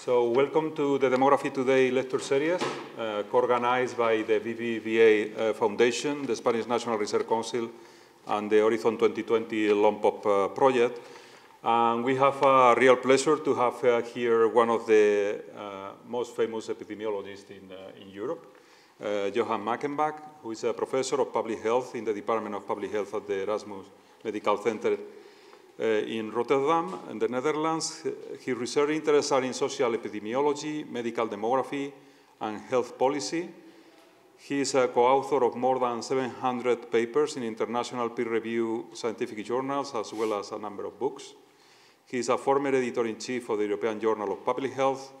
So welcome to the Demography Today lecture series, uh, co-organized by the BBVA uh, Foundation, the Spanish National Research Council, and the Horizon 2020 LONGPOP uh, project. And we have a real pleasure to have uh, here one of the uh, most famous epidemiologists in, uh, in Europe, Johan Mackenbach, who is a professor of public health in the Department of Public Health at the Erasmus Medical Center in Rotterdam, in the Netherlands. His research interests are in social epidemiology, medical demography, and health policy. He is a co-author of more than 700 papers in international peer-reviewed scientific journals, as well as a number of books. He is a former editor-in-chief of the European Journal of Public Health.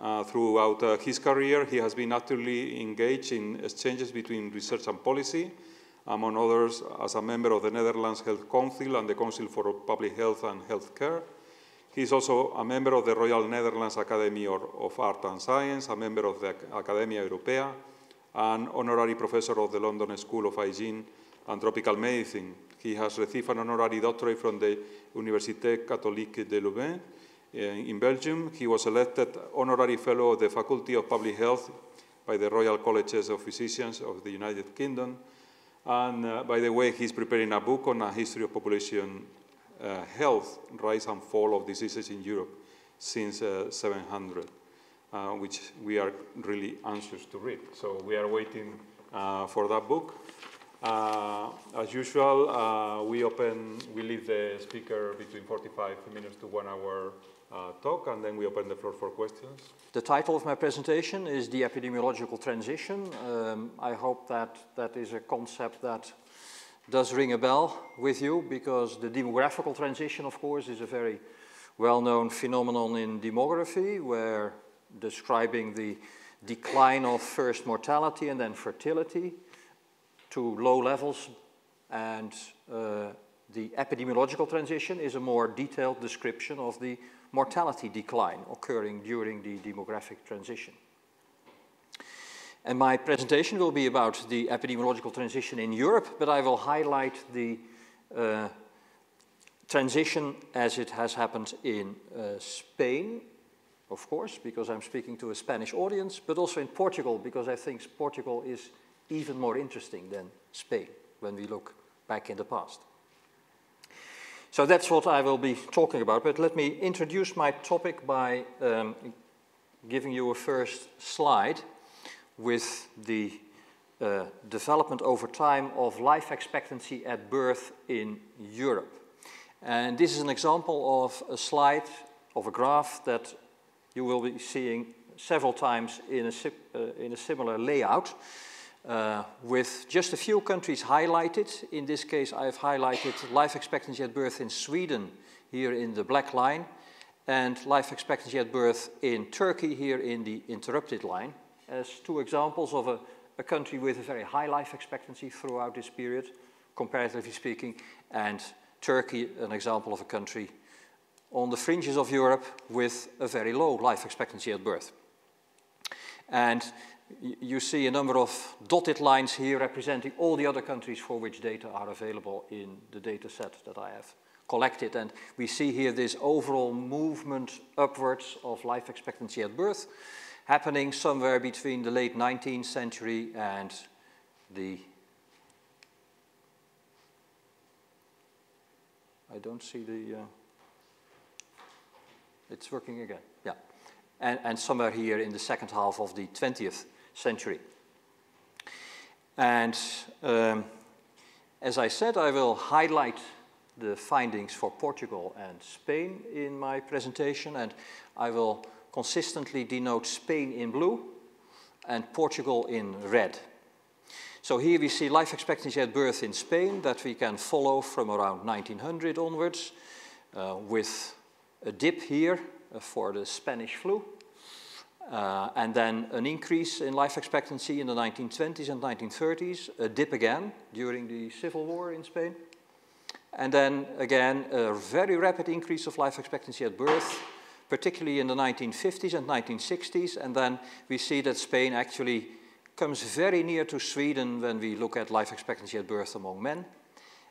Uh, throughout uh, his career, he has been actively engaged in exchanges between research and policy, among others as a member of the Netherlands Health Council and the Council for Public Health and Healthcare. He is also a member of the Royal Netherlands Academy of Art and Science, a member of the Academia Europaea, and honorary professor of the London School of Hygiene and Tropical Medicine. He has received an honorary doctorate from the Université Catholique de Louvain eh, in Belgium. He was elected honorary fellow of the Faculty of Public Health by the Royal Colleges of Physicians of the United Kingdom and uh, by the way, he's preparing a book on a history of population uh, health, rise and fall of diseases in Europe since uh, 700, uh, which we are really anxious to read. So we are waiting uh, for that book. Uh, as usual, we open, we leave the speaker between 45 minutes to one hour uh, talk, and then we open the floor for questions. The title of my presentation is The Epidemiological Transition. Um, I hope that that is a concept that does ring a bell with you, because the demographical transition, of course, is a very well-known phenomenon in demography, where describing the decline of first mortality and then fertility to low levels and uh, the epidemiological transition is a more detailed description of the mortality decline occurring during the demographic transition. And my presentation will be about the epidemiological transition in Europe, but I will highlight the uh, transition as it has happened in uh, Spain, of course, because I'm speaking to a Spanish audience, but also in Portugal, because I think Portugal is even more interesting than Spain when we look back in the past. So that's what I will be talking about, but let me introduce my topic by um, giving you a first slide with the uh, development over time of life expectancy at birth in Europe. And this is an example of a slide of a graph that you will be seeing several times in a, uh, in a similar layout uh, with just a few countries highlighted. In this case, I've highlighted life expectancy at birth in Sweden, here in the black line, and life expectancy at birth in Turkey, here in the interrupted line, as two examples of a, a country with a very high life expectancy throughout this period, comparatively speaking, and Turkey, an example of a country on the fringes of Europe with a very low life expectancy at birth. And you see a number of dotted lines here representing all the other countries for which data are available in the data set that I have collected. And we see here this overall movement upwards of life expectancy at birth happening somewhere between the late 19th century and the I don't see the, uh, it's working again, yeah. And, and somewhere here in the second half of the 20th century. And um, as I said, I will highlight the findings for Portugal and Spain in my presentation, and I will consistently denote Spain in blue and Portugal in red. So here we see life expectancy at birth in Spain that we can follow from around 1900 onwards uh, with a dip here uh, for the Spanish flu uh, and then an increase in life expectancy in the 1920s and 1930s, a dip again during the Civil War in Spain. And then again, a very rapid increase of life expectancy at birth, particularly in the 1950s and 1960s. And then we see that Spain actually comes very near to Sweden when we look at life expectancy at birth among men.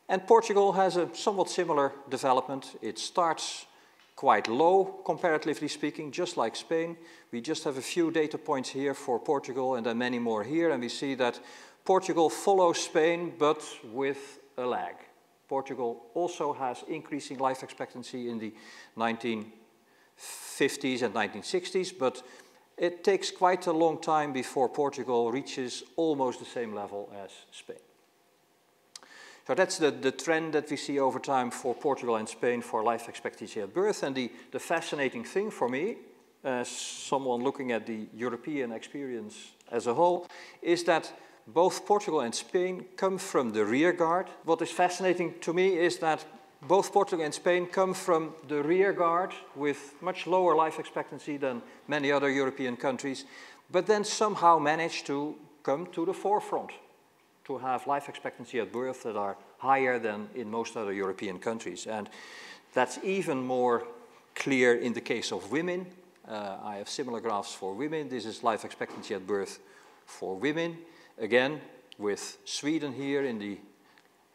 And Portugal has a somewhat similar development. It starts quite low, comparatively speaking, just like Spain. We just have a few data points here for Portugal and then many more here, and we see that Portugal follows Spain, but with a lag. Portugal also has increasing life expectancy in the 1950s and 1960s, but it takes quite a long time before Portugal reaches almost the same level as Spain. So that's the, the trend that we see over time for Portugal and Spain for life expectancy at birth. And the, the fascinating thing for me, as someone looking at the European experience as a whole, is that both Portugal and Spain come from the rear guard. What is fascinating to me is that both Portugal and Spain come from the rear guard with much lower life expectancy than many other European countries, but then somehow manage to come to the forefront to have life expectancy at birth that are higher than in most other European countries. And that's even more clear in the case of women. Uh, I have similar graphs for women. This is life expectancy at birth for women. Again, with Sweden here in the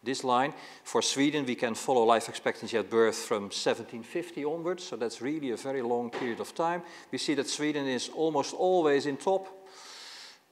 this line. For Sweden, we can follow life expectancy at birth from 1750 onwards, so that's really a very long period of time. We see that Sweden is almost always in top,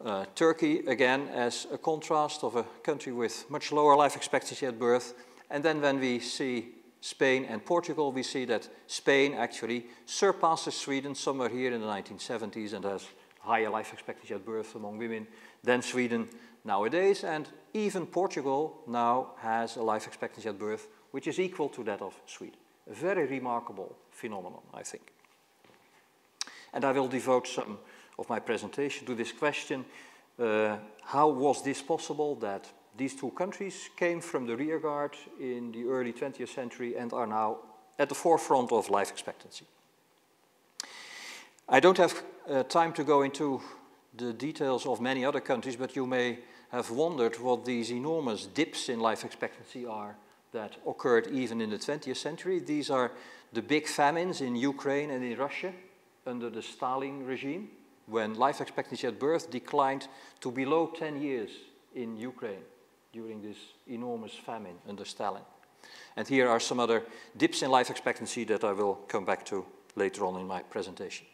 uh, Turkey, again, as a contrast of a country with much lower life expectancy at birth. And then when we see Spain and Portugal, we see that Spain actually surpasses Sweden somewhere here in the 1970s and has higher life expectancy at birth among women than Sweden nowadays. And even Portugal now has a life expectancy at birth which is equal to that of Sweden. A very remarkable phenomenon, I think. And I will devote some of my presentation to this question. Uh, how was this possible that these two countries came from the rearguard in the early 20th century and are now at the forefront of life expectancy? I don't have uh, time to go into the details of many other countries, but you may have wondered what these enormous dips in life expectancy are that occurred even in the 20th century. These are the big famines in Ukraine and in Russia under the Stalin regime when life expectancy at birth declined to below 10 years in Ukraine during this enormous famine under Stalin. And here are some other dips in life expectancy that I will come back to later on in my presentation.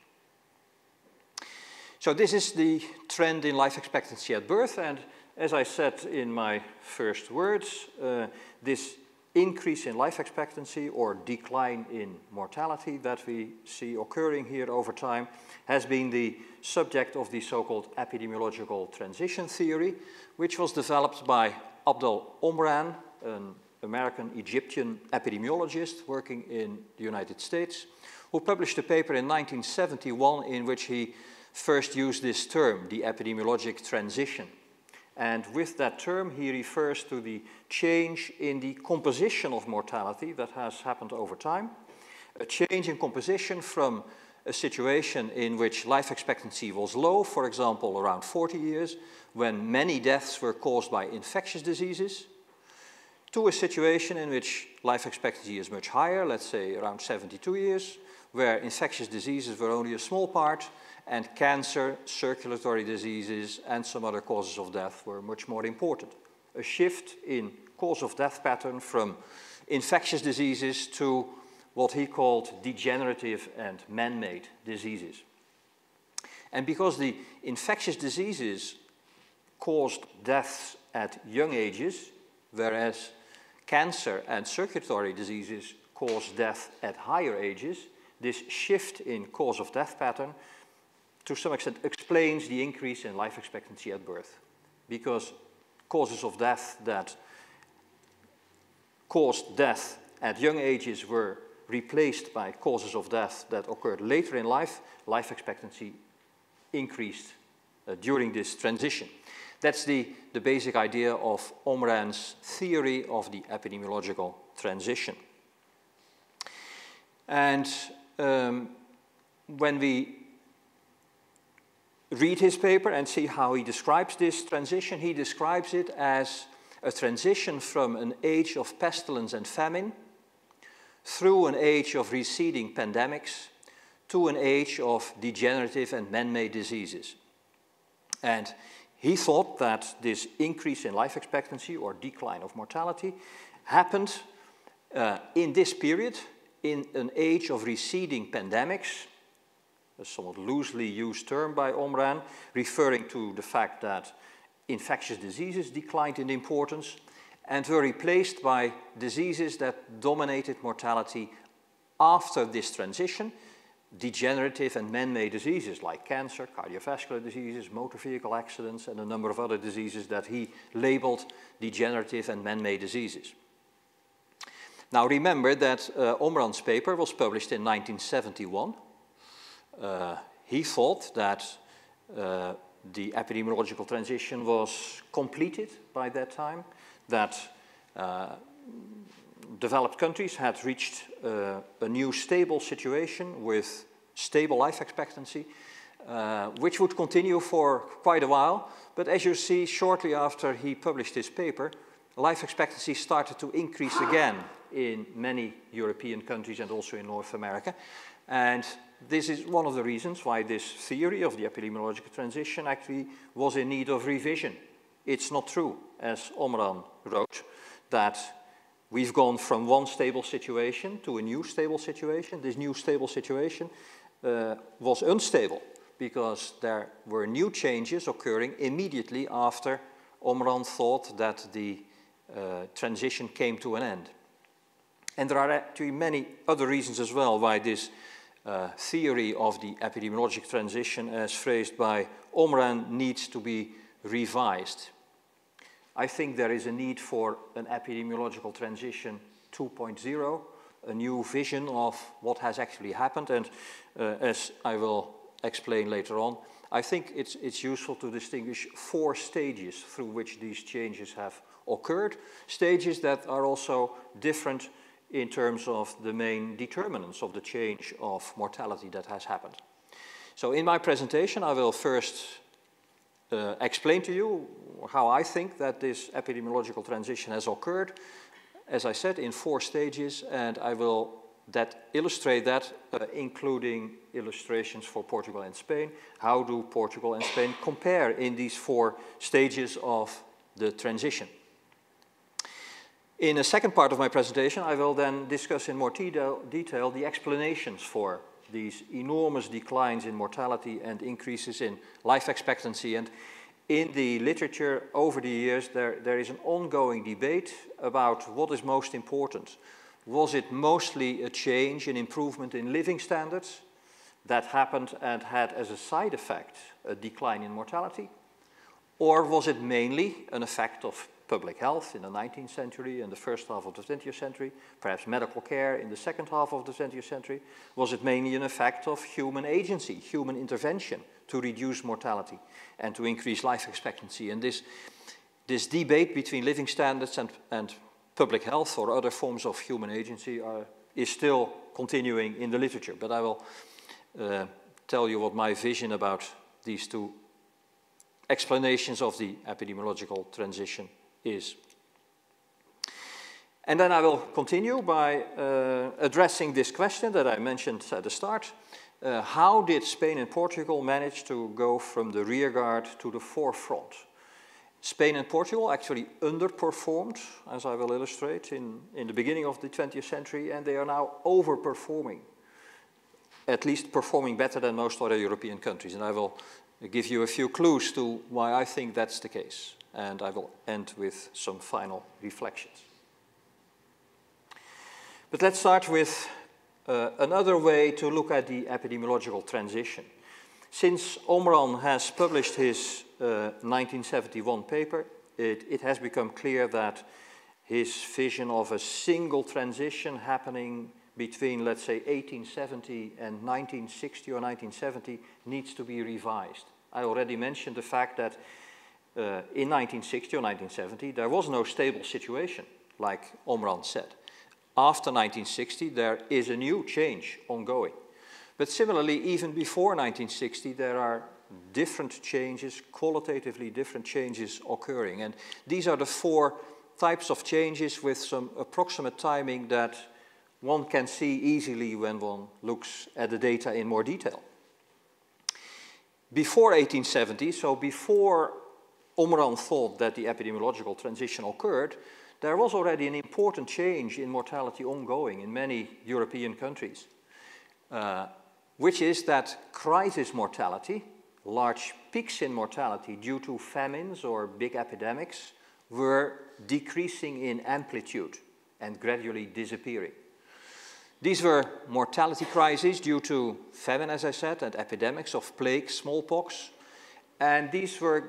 So this is the trend in life expectancy at birth, and as I said in my first words, uh, this increase in life expectancy or decline in mortality that we see occurring here over time has been the subject of the so-called epidemiological transition theory, which was developed by Abdel Omran, an American Egyptian epidemiologist working in the United States, who published a paper in 1971 in which he first used this term, the epidemiologic transition. And with that term, he refers to the change in the composition of mortality that has happened over time. A change in composition from a situation in which life expectancy was low, for example, around 40 years, when many deaths were caused by infectious diseases, to a situation in which life expectancy is much higher, let's say around 72 years, where infectious diseases were only a small part, and cancer, circulatory diseases, and some other causes of death were much more important. A shift in cause of death pattern from infectious diseases to what he called degenerative and man-made diseases. And because the infectious diseases caused deaths at young ages, whereas cancer and circulatory diseases cause death at higher ages, this shift in cause of death pattern to some extent explains the increase in life expectancy at birth. Because causes of death that caused death at young ages were replaced by causes of death that occurred later in life, life expectancy increased uh, during this transition. That's the, the basic idea of Omran's theory of the epidemiological transition. And um, when we read his paper and see how he describes this transition, he describes it as a transition from an age of pestilence and famine through an age of receding pandemics to an age of degenerative and man-made diseases. And he thought that this increase in life expectancy or decline of mortality happened uh, in this period in an age of receding pandemics, a somewhat loosely used term by Omran, referring to the fact that infectious diseases declined in importance and were replaced by diseases that dominated mortality after this transition, degenerative and man-made diseases like cancer, cardiovascular diseases, motor vehicle accidents, and a number of other diseases that he labeled degenerative and man-made diseases. Now remember that uh, Omran's paper was published in 1971. Uh, he thought that uh, the epidemiological transition was completed by that time, that uh, developed countries had reached uh, a new stable situation with stable life expectancy, uh, which would continue for quite a while. But as you see, shortly after he published his paper, life expectancy started to increase again in many European countries and also in North America. And this is one of the reasons why this theory of the epidemiological transition actually was in need of revision. It's not true, as Omran wrote, that we've gone from one stable situation to a new stable situation. This new stable situation uh, was unstable because there were new changes occurring immediately after Omran thought that the uh, transition came to an end. And there are actually many other reasons as well why this uh, theory of the epidemiologic transition as phrased by Omran needs to be revised. I think there is a need for an epidemiological transition 2.0, a new vision of what has actually happened, and uh, as I will explain later on, I think it's, it's useful to distinguish four stages through which these changes have occurred, stages that are also different in terms of the main determinants of the change of mortality that has happened. So in my presentation, I will first uh, explain to you how I think that this epidemiological transition has occurred, as I said, in four stages, and I will that illustrate that, uh, including illustrations for Portugal and Spain. How do Portugal and Spain compare in these four stages of the transition? In a second part of my presentation, I will then discuss in more detail the explanations for these enormous declines in mortality and increases in life expectancy. And in the literature over the years, there, there is an ongoing debate about what is most important. Was it mostly a change, an improvement in living standards that happened and had as a side effect a decline in mortality? Or was it mainly an effect of public health in the 19th century and the first half of the 20th century, perhaps medical care in the second half of the 20th century? Was it mainly an effect of human agency, human intervention to reduce mortality and to increase life expectancy? And this, this debate between living standards and, and public health or other forms of human agency are, is still continuing in the literature, but I will uh, tell you what my vision about these two explanations of the epidemiological transition is. And then I will continue by uh, addressing this question that I mentioned at the start. Uh, how did Spain and Portugal manage to go from the rearguard to the forefront? Spain and Portugal actually underperformed, as I will illustrate, in, in the beginning of the 20th century, and they are now overperforming, at least performing better than most other European countries. And I will give you a few clues to why I think that's the case and I will end with some final reflections. But let's start with uh, another way to look at the epidemiological transition. Since Omran has published his uh, 1971 paper, it, it has become clear that his vision of a single transition happening between, let's say, 1870 and 1960 or 1970 needs to be revised. I already mentioned the fact that uh, in 1960 or 1970, there was no stable situation, like Omran said. After 1960, there is a new change ongoing. But similarly, even before 1960, there are different changes, qualitatively different changes occurring. And these are the four types of changes with some approximate timing that one can see easily when one looks at the data in more detail. Before 1870, so before Omran thought that the epidemiological transition occurred, there was already an important change in mortality ongoing in many European countries, uh, which is that crisis mortality, large peaks in mortality due to famines or big epidemics, were decreasing in amplitude and gradually disappearing. These were mortality crises due to famine, as I said, and epidemics of plague, smallpox, and these were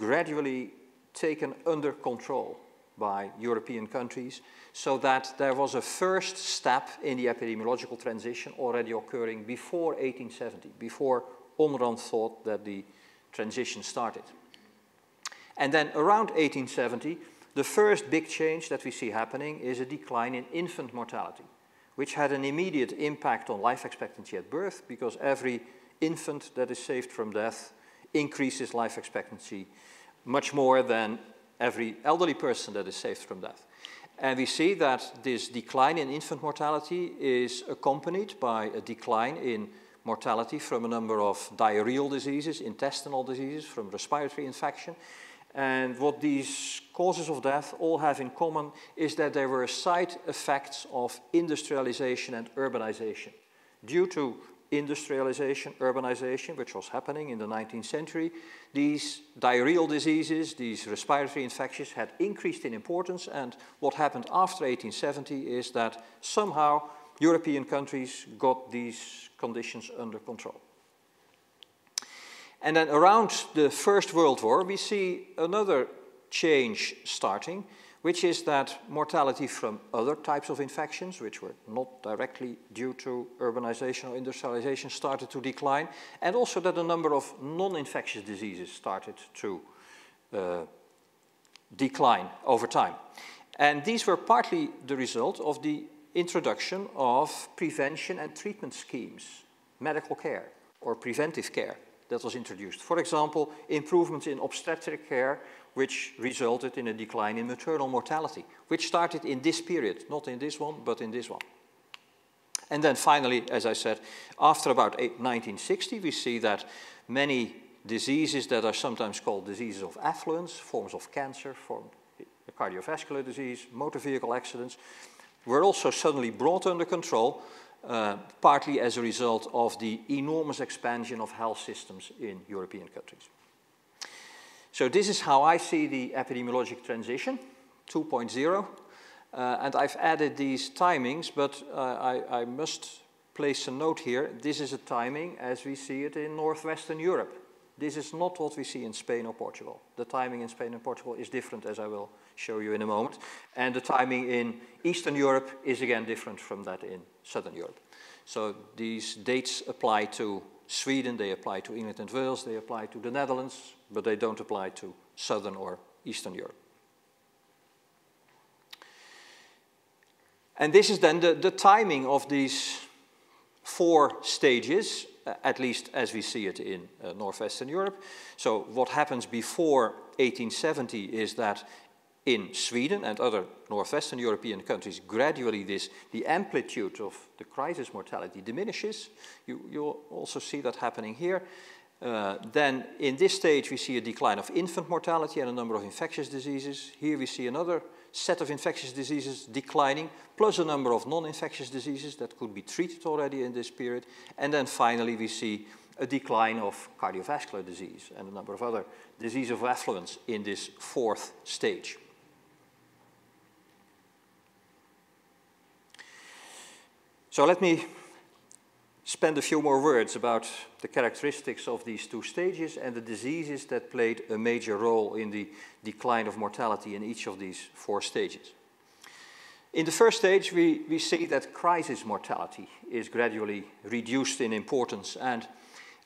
gradually taken under control by European countries so that there was a first step in the epidemiological transition already occurring before 1870, before Omran thought that the transition started. And then around 1870, the first big change that we see happening is a decline in infant mortality, which had an immediate impact on life expectancy at birth because every infant that is saved from death increases life expectancy much more than every elderly person that is saved from death. And we see that this decline in infant mortality is accompanied by a decline in mortality from a number of diarrheal diseases, intestinal diseases, from respiratory infection. And what these causes of death all have in common is that they were side effects of industrialization and urbanization. Due to industrialization, urbanization, which was happening in the 19th century, these diarrheal diseases, these respiratory infections had increased in importance and what happened after 1870 is that somehow European countries got these conditions under control. And then around the First World War, we see another change starting, which is that mortality from other types of infections, which were not directly due to urbanization or industrialization, started to decline, and also that a number of non-infectious diseases started to uh, decline over time. And these were partly the result of the introduction of prevention and treatment schemes, medical care or preventive care that was introduced. For example, improvements in obstetric care which resulted in a decline in maternal mortality, which started in this period, not in this one, but in this one. And then finally, as I said, after about 1960, we see that many diseases that are sometimes called diseases of affluence, forms of cancer, form, cardiovascular disease, motor vehicle accidents, were also suddenly brought under control, uh, partly as a result of the enormous expansion of health systems in European countries. So this is how I see the epidemiologic transition, 2.0. Uh, and I've added these timings, but uh, I, I, must place a note here. This is a timing as we see it in northwestern Europe. This is not what we see in Spain or Portugal. The timing in Spain and Portugal is different, as I will show you in a moment. And the timing in Eastern Europe is again different from that in Southern Europe. So these dates apply to Sweden, they apply to England and Wales, they apply to the Netherlands, but they don't apply to Southern or Eastern Europe. And this is then the, the timing of these four stages, at least as we see it in uh, Northwestern Europe. So what happens before 1870 is that in Sweden and other Northwestern European countries, gradually this, the amplitude of the crisis mortality diminishes. You, you also see that happening here. Uh, then in this stage we see a decline of infant mortality and a number of infectious diseases. Here we see another set of infectious diseases declining, plus a number of non-infectious diseases that could be treated already in this period. And then finally we see a decline of cardiovascular disease and a number of other diseases of affluence in this fourth stage. So let me spend a few more words about the characteristics of these two stages and the diseases that played a major role in the decline of mortality in each of these four stages. In the first stage, we, we see that crisis mortality is gradually reduced in importance. And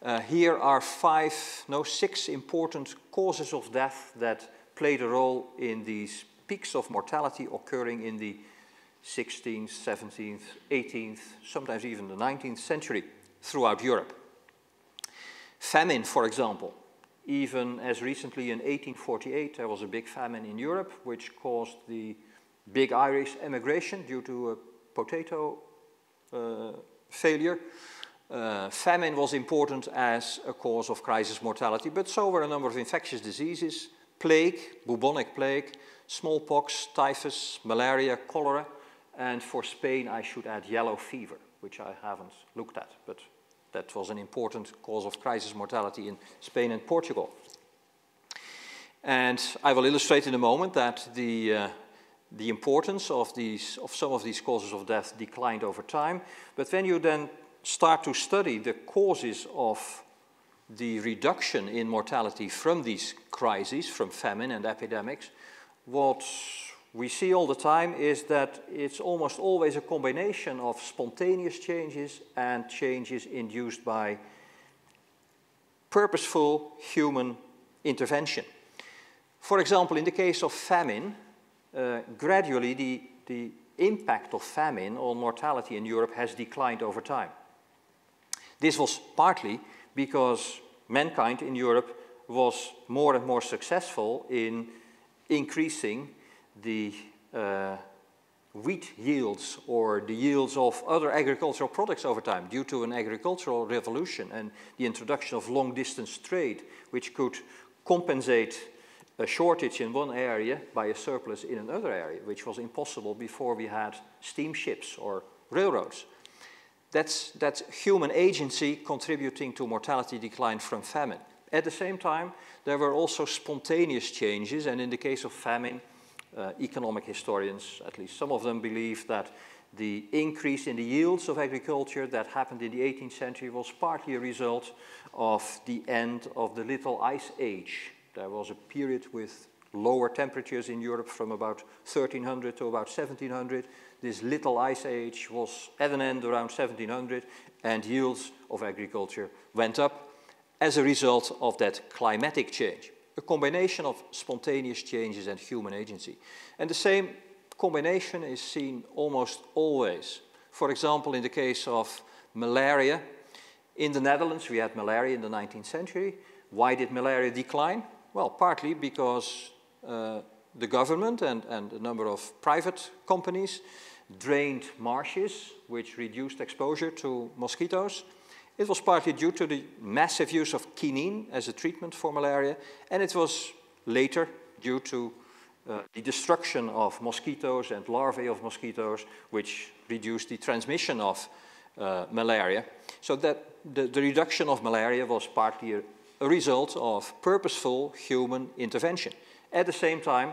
uh, here are five, no, six important causes of death that played a role in these peaks of mortality occurring in the 16th, 17th, 18th, sometimes even the 19th century throughout Europe. Famine, for example, even as recently in 1848, there was a big famine in Europe, which caused the big Irish emigration due to a potato uh, failure. Uh, famine was important as a cause of crisis mortality, but so were a number of infectious diseases, plague, bubonic plague, smallpox, typhus, malaria, cholera, and for Spain I should add yellow fever, which I haven't looked at, but that was an important cause of crisis mortality in Spain and Portugal. And I will illustrate in a moment that the, uh, the importance of, these, of some of these causes of death declined over time. But when you then start to study the causes of the reduction in mortality from these crises, from famine and epidemics, what we see all the time is that it's almost always a combination of spontaneous changes and changes induced by purposeful human intervention. For example, in the case of famine, uh, gradually the, the impact of famine on mortality in Europe has declined over time. This was partly because mankind in Europe was more and more successful in increasing the uh, wheat yields or the yields of other agricultural products over time due to an agricultural revolution and the introduction of long distance trade, which could compensate a shortage in one area by a surplus in another area, which was impossible before we had steamships or railroads. That's, that's human agency contributing to mortality decline from famine. At the same time, there were also spontaneous changes, and in the case of famine, uh, economic historians, at least some of them, believe that the increase in the yields of agriculture that happened in the 18th century was partly a result of the end of the Little Ice Age, there was a period with lower temperatures in Europe from about 1300 to about 1700. This little ice age was at an end around 1700 and yields of agriculture went up as a result of that climatic change. A combination of spontaneous changes and human agency. And the same combination is seen almost always. For example, in the case of malaria, in the Netherlands we had malaria in the 19th century. Why did malaria decline? Well, partly because uh, the government and, and a number of private companies drained marshes, which reduced exposure to mosquitoes. It was partly due to the massive use of quinine as a treatment for malaria, and it was later due to uh, the destruction of mosquitoes and larvae of mosquitoes, which reduced the transmission of uh, malaria. So that the, the, reduction of malaria was partly a, a result of purposeful human intervention. At the same time,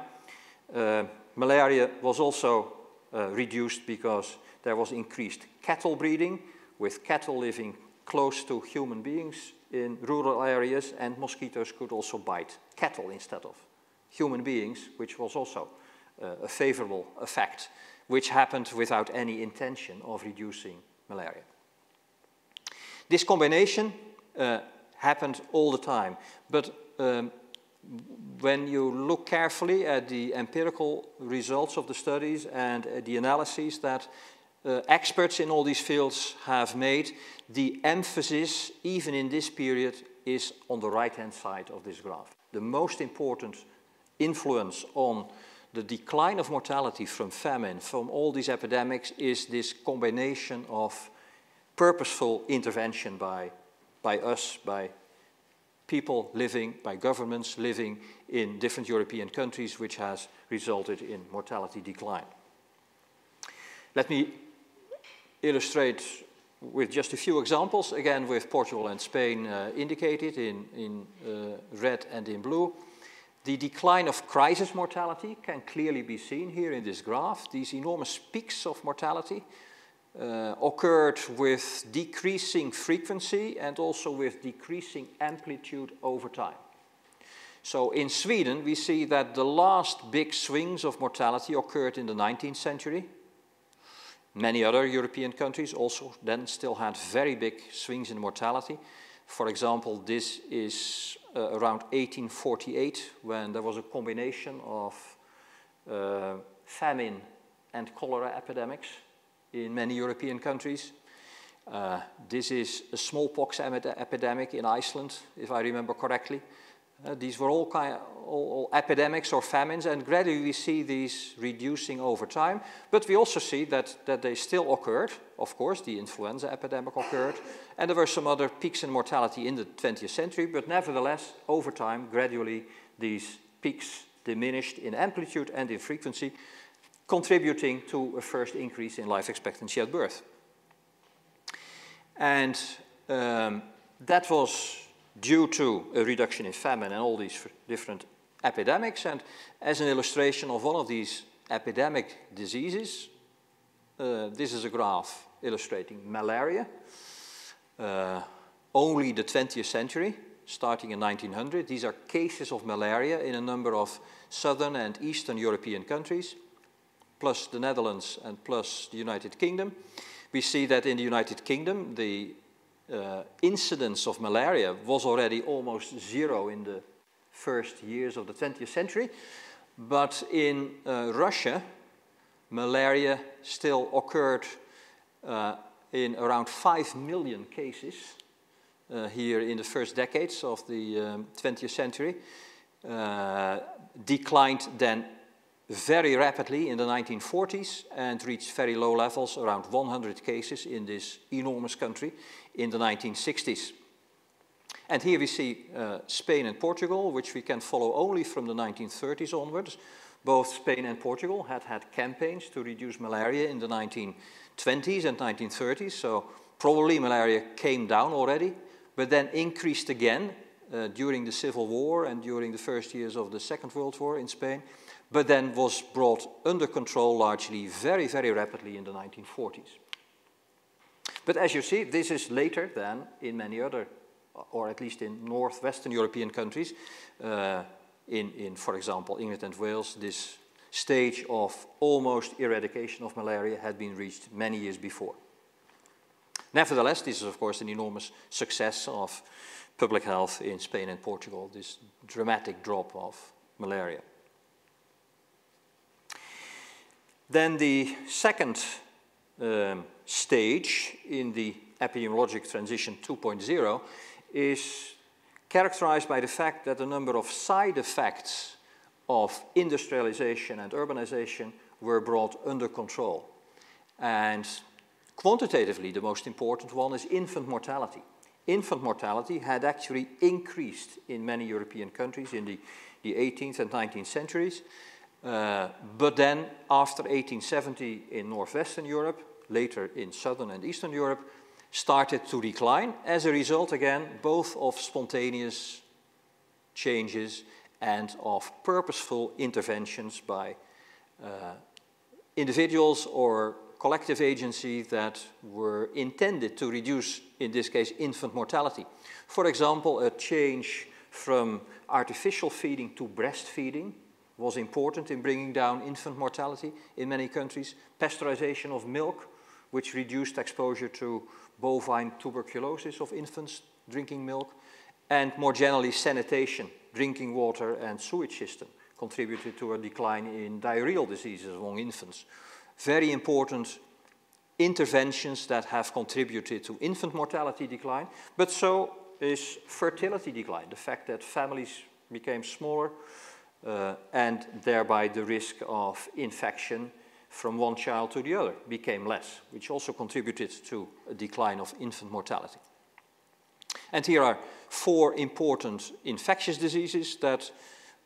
uh, malaria was also uh, reduced because there was increased cattle breeding, with cattle living close to human beings in rural areas, and mosquitoes could also bite cattle instead of human beings, which was also uh, a favorable effect, which happened without any intention of reducing malaria. This combination uh, happened all the time. But um, when you look carefully at the empirical results of the studies and uh, the analyses that uh, experts in all these fields have made, the emphasis, even in this period, is on the right-hand side of this graph. The most important influence on the decline of mortality from famine, from all these epidemics, is this combination of purposeful intervention by by us, by people living, by governments living in different European countries, which has resulted in mortality decline. Let me illustrate with just a few examples, again with Portugal and Spain uh, indicated in, in uh, red and in blue. The decline of crisis mortality can clearly be seen here in this graph, these enormous peaks of mortality uh, occurred with decreasing frequency and also with decreasing amplitude over time. So in Sweden, we see that the last big swings of mortality occurred in the 19th century. Many other European countries also then still had very big swings in mortality. For example, this is uh, around 1848 when there was a combination of uh, famine and cholera epidemics in many European countries. Uh, this is a smallpox epidemic in Iceland, if I remember correctly. Uh, these were all, kind of, all, all, epidemics or famines, and gradually we see these reducing over time. But we also see that, that they still occurred. Of course, the influenza epidemic occurred, and there were some other peaks in mortality in the 20th century, but nevertheless, over time, gradually, these peaks diminished in amplitude and in frequency, contributing to a first increase in life expectancy at birth. And um, that was due to a reduction in famine and all these different epidemics. And as an illustration of one of these epidemic diseases, uh, this is a graph illustrating malaria. Uh, only the 20th century, starting in 1900. These are cases of malaria in a number of southern and eastern European countries, plus the Netherlands and plus the United Kingdom. We see that in the United Kingdom, the uh, incidence of malaria was already almost zero in the first years of the 20th century. But in uh, Russia, malaria still occurred uh, in around 5 million cases uh, here in the first decades of the um, 20th century, uh, declined then very rapidly in the 1940s and reached very low levels, around 100 cases in this enormous country in the 1960s. And here we see uh, Spain and Portugal, which we can follow only from the 1930s onwards. Both Spain and Portugal had had campaigns to reduce malaria in the 1920s and 1930s, so probably malaria came down already but then increased again uh, during the Civil War and during the first years of the Second World War in Spain, but then was brought under control largely very, very rapidly in the 1940s. But as you see, this is later than in many other, or at least in northwestern European countries. Uh, in, in, for example, England and Wales, this stage of almost eradication of malaria had been reached many years before. Nevertheless, this is of course an enormous success of public health in Spain and Portugal, this dramatic drop of malaria. Then the second um, stage in the epidemiologic transition 2.0 is characterized by the fact that a number of side effects of industrialization and urbanization were brought under control. And Quantitatively, the most important one is infant mortality. Infant mortality had actually increased in many European countries in the, the 18th and 19th centuries. Uh, but then, after 1870 in northwestern Europe, later in southern and eastern Europe, started to decline as a result, again, both of spontaneous changes and of purposeful interventions by uh, individuals or collective agency that were intended to reduce, in this case, infant mortality. For example, a change from artificial feeding to breastfeeding was important in bringing down infant mortality in many countries. Pasteurization of milk, which reduced exposure to bovine tuberculosis of infants drinking milk. And more generally, sanitation, drinking water and sewage system contributed to a decline in diarrheal diseases among infants very important interventions that have contributed to infant mortality decline, but so is fertility decline, the fact that families became smaller uh, and thereby the risk of infection from one child to the other became less, which also contributed to a decline of infant mortality. And here are four important infectious diseases that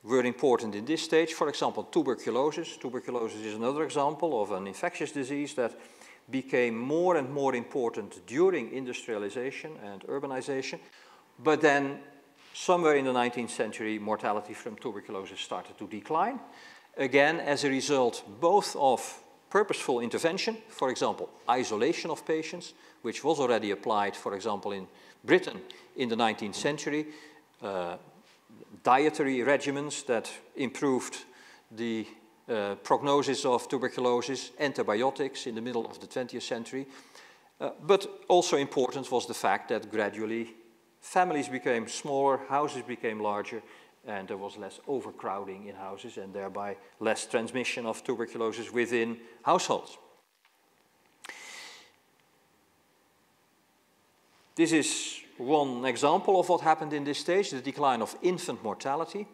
were important in this stage. For example, tuberculosis. Tuberculosis is another example of an infectious disease that became more and more important during industrialization and urbanization. But then, somewhere in the 19th century, mortality from tuberculosis started to decline. Again, as a result both of purposeful intervention, for example, isolation of patients, which was already applied, for example, in Britain in the 19th century, uh, dietary regimens that improved the uh, prognosis of tuberculosis, antibiotics in the middle of the 20th century. Uh, but also important was the fact that gradually families became smaller, houses became larger, and there was less overcrowding in houses and thereby less transmission of tuberculosis within households. This is one example of what happened in this stage, the decline of infant mortality.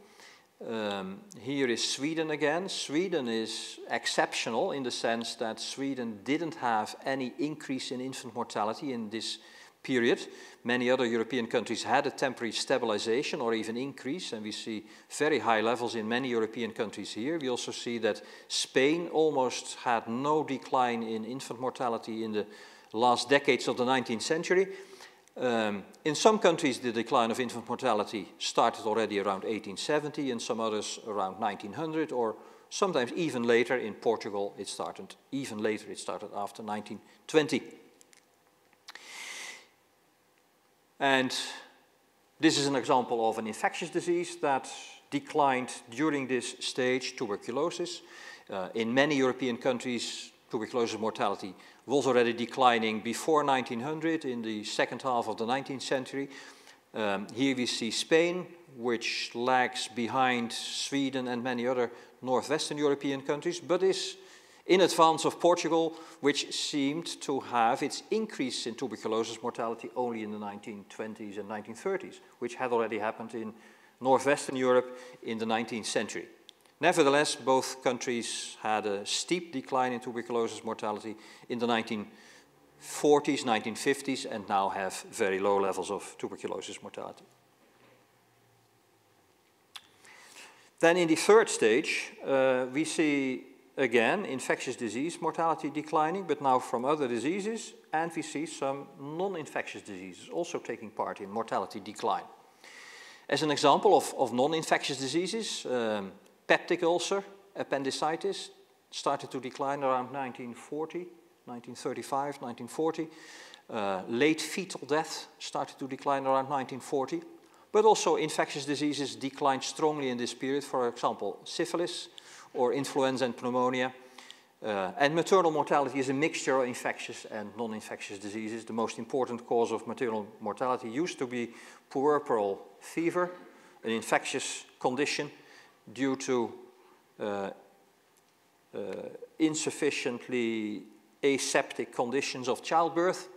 Um, here is Sweden again. Sweden is exceptional in the sense that Sweden didn't have any increase in infant mortality in this period. Many other European countries had a temporary stabilization or even increase, and we see very high levels in many European countries here. We also see that Spain almost had no decline in infant mortality in the last decades of the 19th century. Um, in some countries, the decline of infant mortality started already around 1870, in some others around 1900, or sometimes even later. In Portugal, it started even later, it started after 1920. And this is an example of an infectious disease that declined during this stage, tuberculosis. Uh, in many European countries, tuberculosis mortality was already declining before 1900 in the second half of the 19th century. Um, here we see Spain, which lags behind Sweden and many other northwestern European countries, but is in advance of Portugal, which seemed to have its increase in tuberculosis mortality only in the 1920s and 1930s, which had already happened in northwestern Europe in the 19th century. Nevertheless, both countries had a steep decline in tuberculosis mortality in the 1940s, 1950s, and now have very low levels of tuberculosis mortality. Then in the third stage, uh, we see again infectious disease mortality declining, but now from other diseases, and we see some non-infectious diseases also taking part in mortality decline. As an example of, of non-infectious diseases, um, peptic ulcer, appendicitis, started to decline around 1940, 1935, 1940. Uh, late fetal death started to decline around 1940. But also infectious diseases declined strongly in this period, for example, syphilis or influenza and pneumonia. Uh, and maternal mortality is a mixture of infectious and non-infectious diseases. The most important cause of maternal mortality used to be puerperal fever, an infectious condition due to uh, uh, insufficiently aseptic conditions of childbirth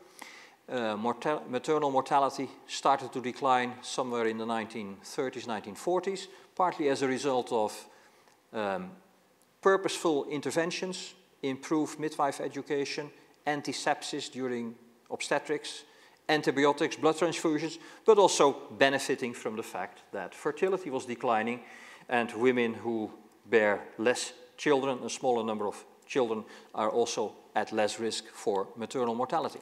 uh, maternal mortality started to decline somewhere in the 1930s, 1940s, partly as a result of um, purposeful interventions, improve midwife education, antisepsis during obstetrics, antibiotics, blood transfusions, but also benefiting from the fact that fertility was declining and women who bear less children, a smaller number of children, are also at less risk for maternal mortality.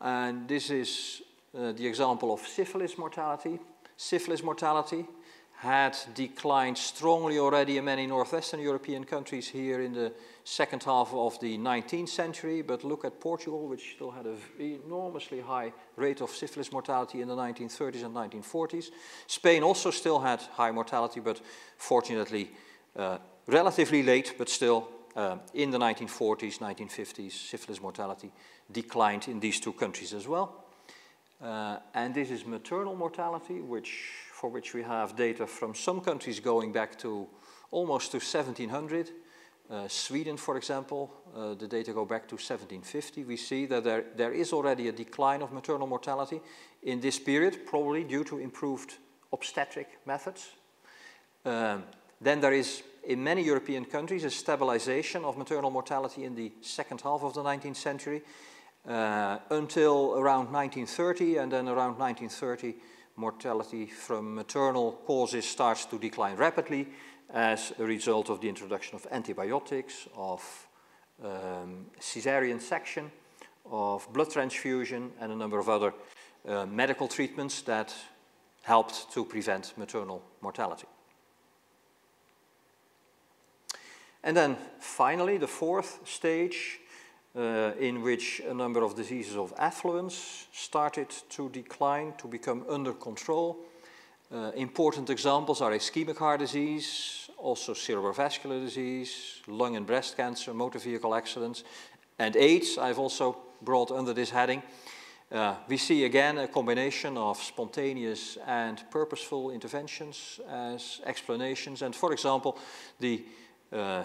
And this is uh, the example of syphilis mortality. Syphilis mortality had declined strongly already in many northwestern European countries here in the second half of the 19th century, but look at Portugal, which still had an enormously high rate of syphilis mortality in the 1930s and 1940s. Spain also still had high mortality, but fortunately uh, relatively late, but still uh, in the 1940s, 1950s, syphilis mortality declined in these two countries as well. Uh, and this is maternal mortality, which, for which we have data from some countries going back to almost to 1700. Uh, Sweden, for example, uh, the data go back to 1750. We see that there, there is already a decline of maternal mortality in this period, probably due to improved obstetric methods. Um, then there is in many European countries a stabilization of maternal mortality in the second half of the 19th century uh, until around 1930 and then around 1930 mortality from maternal causes starts to decline rapidly as a result of the introduction of antibiotics, of um, caesarean section, of blood transfusion and a number of other uh, medical treatments that helped to prevent maternal mortality. And then finally, the fourth stage, uh, in which a number of diseases of affluence started to decline, to become under control. Uh, important examples are ischemic heart disease, also cerebrovascular disease, lung and breast cancer, motor vehicle accidents, and AIDS, I've also brought under this heading. Uh, we see again a combination of spontaneous and purposeful interventions as explanations. And for example, the uh,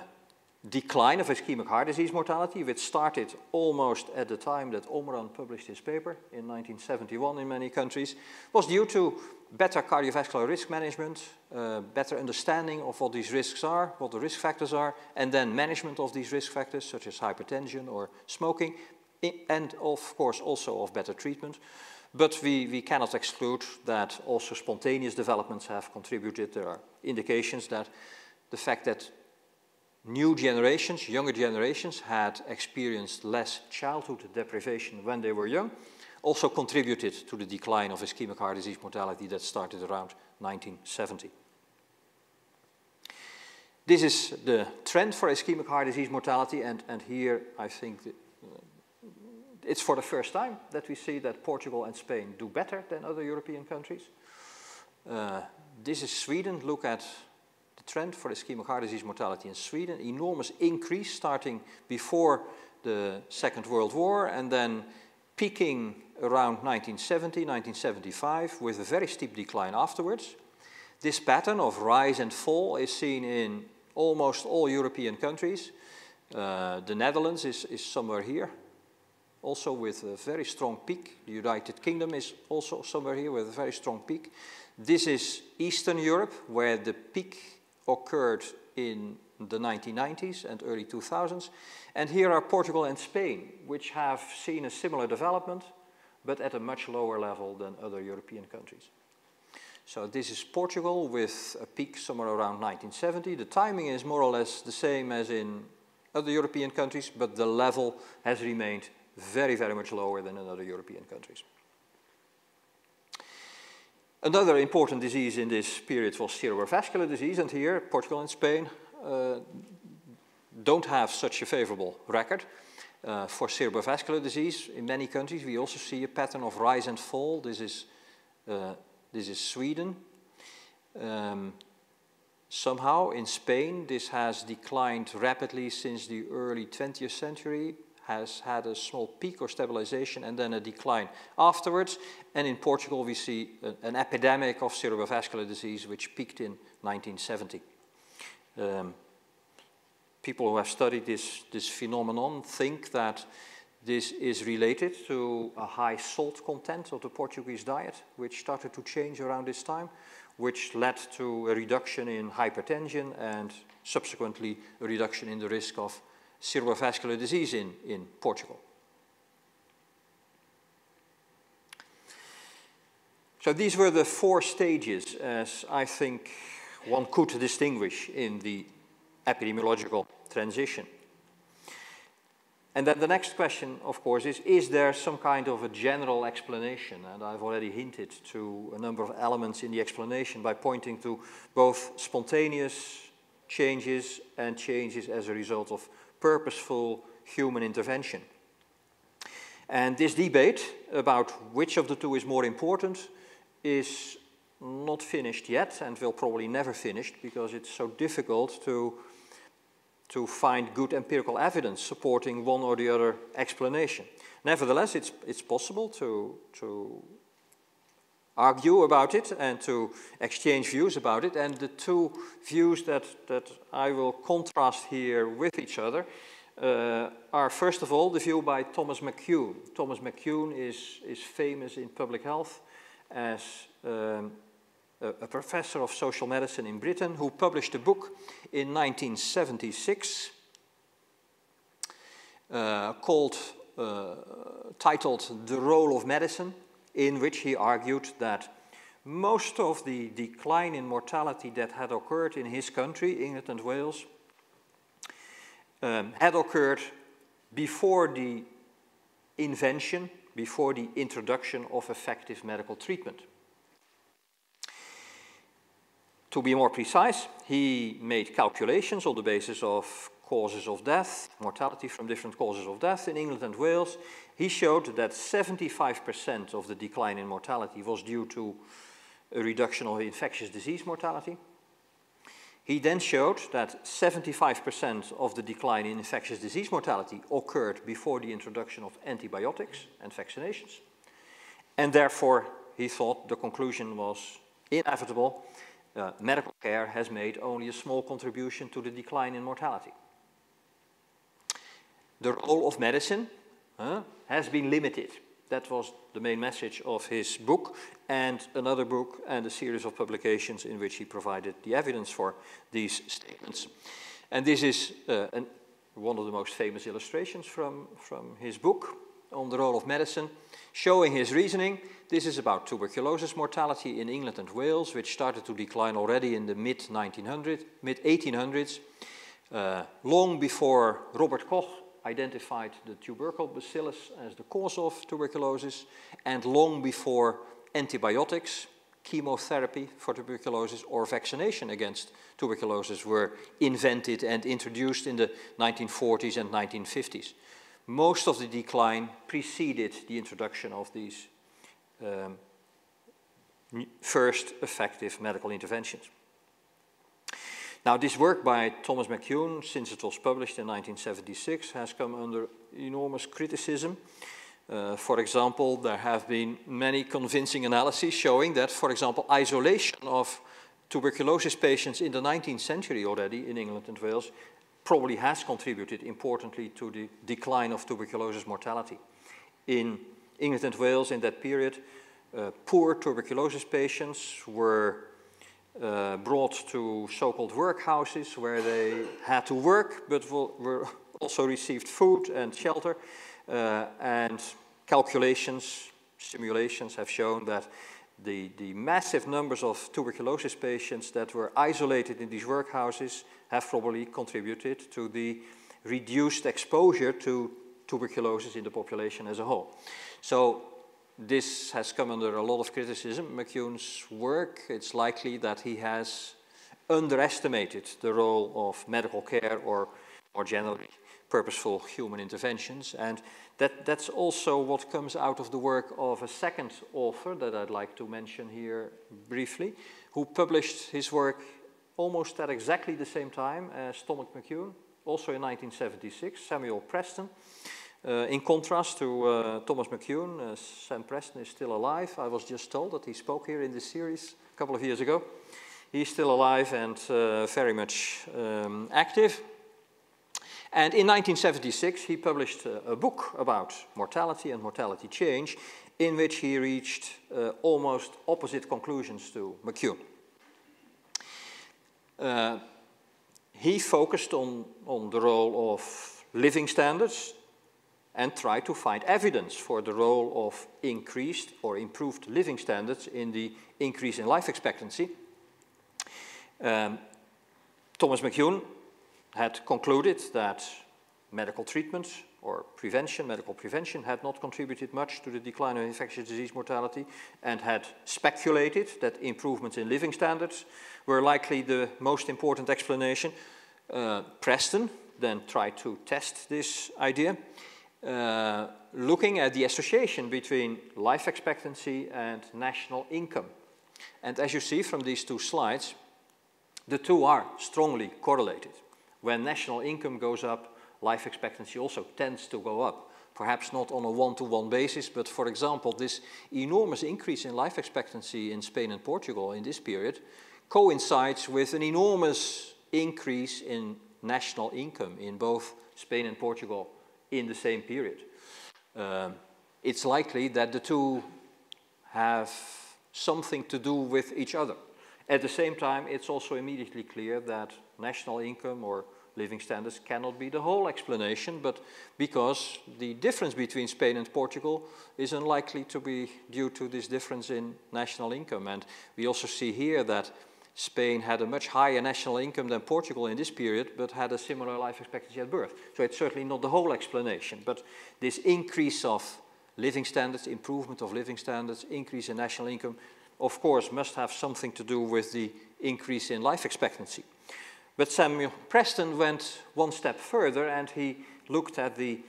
decline of ischemic heart disease mortality, which started almost at the time that Omran published his paper in 1971 in many countries, was due to better cardiovascular risk management, uh, better understanding of what these risks are, what the risk factors are, and then management of these risk factors, such as hypertension or smoking, and of course also of better treatment. But we, we cannot exclude that also spontaneous developments have contributed. There are indications that the fact that new generations, younger generations, had experienced less childhood deprivation when they were young, also contributed to the decline of ischemic heart disease mortality that started around 1970. This is the trend for ischemic heart disease mortality, and, and here I think uh, it's for the first time that we see that Portugal and Spain do better than other European countries. Uh, this is Sweden. Look at trend for ischemic heart disease mortality in Sweden. Enormous increase starting before the Second World War and then peaking around 1970, 1975 with a very steep decline afterwards. This pattern of rise and fall is seen in almost all European countries. Uh, the Netherlands is, is somewhere here, also with a very strong peak. The United Kingdom is also somewhere here with a very strong peak. This is Eastern Europe, where the peak occurred in the 1990s and early 2000s. And here are Portugal and Spain, which have seen a similar development, but at a much lower level than other European countries. So this is Portugal with a peak somewhere around 1970. The timing is more or less the same as in other European countries, but the level has remained very, very much lower than in other European countries. Another important disease in this period was cerebrovascular disease, and here Portugal and Spain uh, don't have such a favorable record. Uh, for cerebrovascular disease, in many countries, we also see a pattern of rise and fall. This is uh, this is Sweden. Um, somehow in Spain, this has declined rapidly since the early 20th century, has had a small peak or stabilization and then a decline afterwards. And in Portugal, we see an epidemic of cerebrovascular disease which peaked in 1970. Um, people who have studied this, this phenomenon think that this is related to a high salt content of the Portuguese diet, which started to change around this time, which led to a reduction in hypertension and subsequently a reduction in the risk of cerebrovascular disease in, in Portugal. So these were the four stages as I think one could distinguish in the epidemiological transition. And then the next question, of course, is, is there some kind of a general explanation? And I've already hinted to a number of elements in the explanation by pointing to both spontaneous changes and changes as a result of purposeful human intervention. And this debate about which of the two is more important is not finished yet and will probably never finish because it's so difficult to to find good empirical evidence supporting one or the other explanation. Nevertheless, it's, it's possible to, to argue about it and to exchange views about it. And the two views that, that I will contrast here with each other uh, are, first of all, the view by Thomas McKeown. Thomas McKeown is, is famous in public health as um, a, a professor of social medicine in Britain who published a book in 1976 uh, called, uh, titled The Role of Medicine, in which he argued that most of the decline in mortality that had occurred in his country, England and Wales, um, had occurred before the invention, before the introduction of effective medical treatment. To be more precise, he made calculations on the basis of causes of death, mortality from different causes of death in England and Wales. He showed that 75% of the decline in mortality was due to a reduction of infectious disease mortality. He then showed that 75% of the decline in infectious disease mortality occurred before the introduction of antibiotics and vaccinations. And therefore, he thought the conclusion was inevitable uh, medical care has made only a small contribution to the decline in mortality. The role of medicine has been limited. That was the main message of his book and another book and a series of publications in which he provided the evidence for these statements. And this is uh, an, one of the most famous illustrations from, from his book. on the role of medicine, showing his reasoning. This is about tuberculosis mortality in England and Wales, which started to decline already in the mid 1900s, mid 1800s, uh, long before Robert Koch identified the tubercle bacillus as the cause of tuberculosis, and long before antibiotics, chemotherapy for tuberculosis, or vaccination against tuberculosis were invented and introduced in the 1940s and 1950s. Most of the decline preceded the introduction of these um, first effective medical interventions. Now, this work by Thomas McKeown, since it was published in 1976, has come under enormous criticism. Uh, for example, there have been many convincing analyses showing that, for example, isolation of tuberculosis patients in the 19th century already in England and Wales probably has contributed importantly to the decline of tuberculosis mortality. In England and Wales in that period, uh, poor tuberculosis patients were uh, brought to so-called workhouses where they had to work but were also received food and shelter. Uh, and calculations, simulations have shown that the, the massive numbers of tuberculosis patients that were isolated in these workhouses have probably contributed to the reduced exposure to tuberculosis in the population as a whole. So this has come under a lot of criticism, McKeown's work. It's likely that he has underestimated the role of medical care or more generally purposeful human interventions. And that, that's also what comes out of the work of a second author that I'd like to mention here briefly, who published his work almost at exactly the same time as Thomas McKeown, also in 1976, Samuel Preston. Uh, in contrast to uh, Thomas McKeown, uh, Sam Preston is still alive. I was just told that he spoke here in this series a couple of years ago. He's still alive and very much um, active. And in 1976, he published a, book about mortality and mortality change, in which he reached almost opposite conclusions to. Uh, he focused on, on the role of living standards and tried to find evidence for the role of increased or improved living standards in the increase in life expectancy. Um, Thomas McKeown had concluded that medical treatment or prevention, medical prevention, had not contributed much to the decline of infectious disease mortality and had speculated that improvements in living standards were likely the most important explanation. Uh, Preston then tried to test this idea uh, looking at the association between life expectancy and national income. And as you see from these two slides, the two are strongly correlated. When national income goes up, life expectancy also tends to go up. Perhaps not on a one-to-one -one basis, but for example, this enormous increase in life expectancy in Spain and Portugal in this period coincides with an enormous increase in national income in both Spain and Portugal in the same period. Um, it's likely that the two have something to do with each other. At the same time, it's also immediately clear that national income or living standards cannot be the whole explanation, but because the difference between Spain and Portugal is unlikely to be due to this difference in national income. And we also see here that Spain had a much higher national income than Portugal in this period, but had a similar life expectancy at birth. So it's certainly not the whole explanation, but this increase of living standards, improvement of living standards, increase in national income, of course, must have something to do with the increase in life expectancy. But Samuel Preston went one step further and he looked at the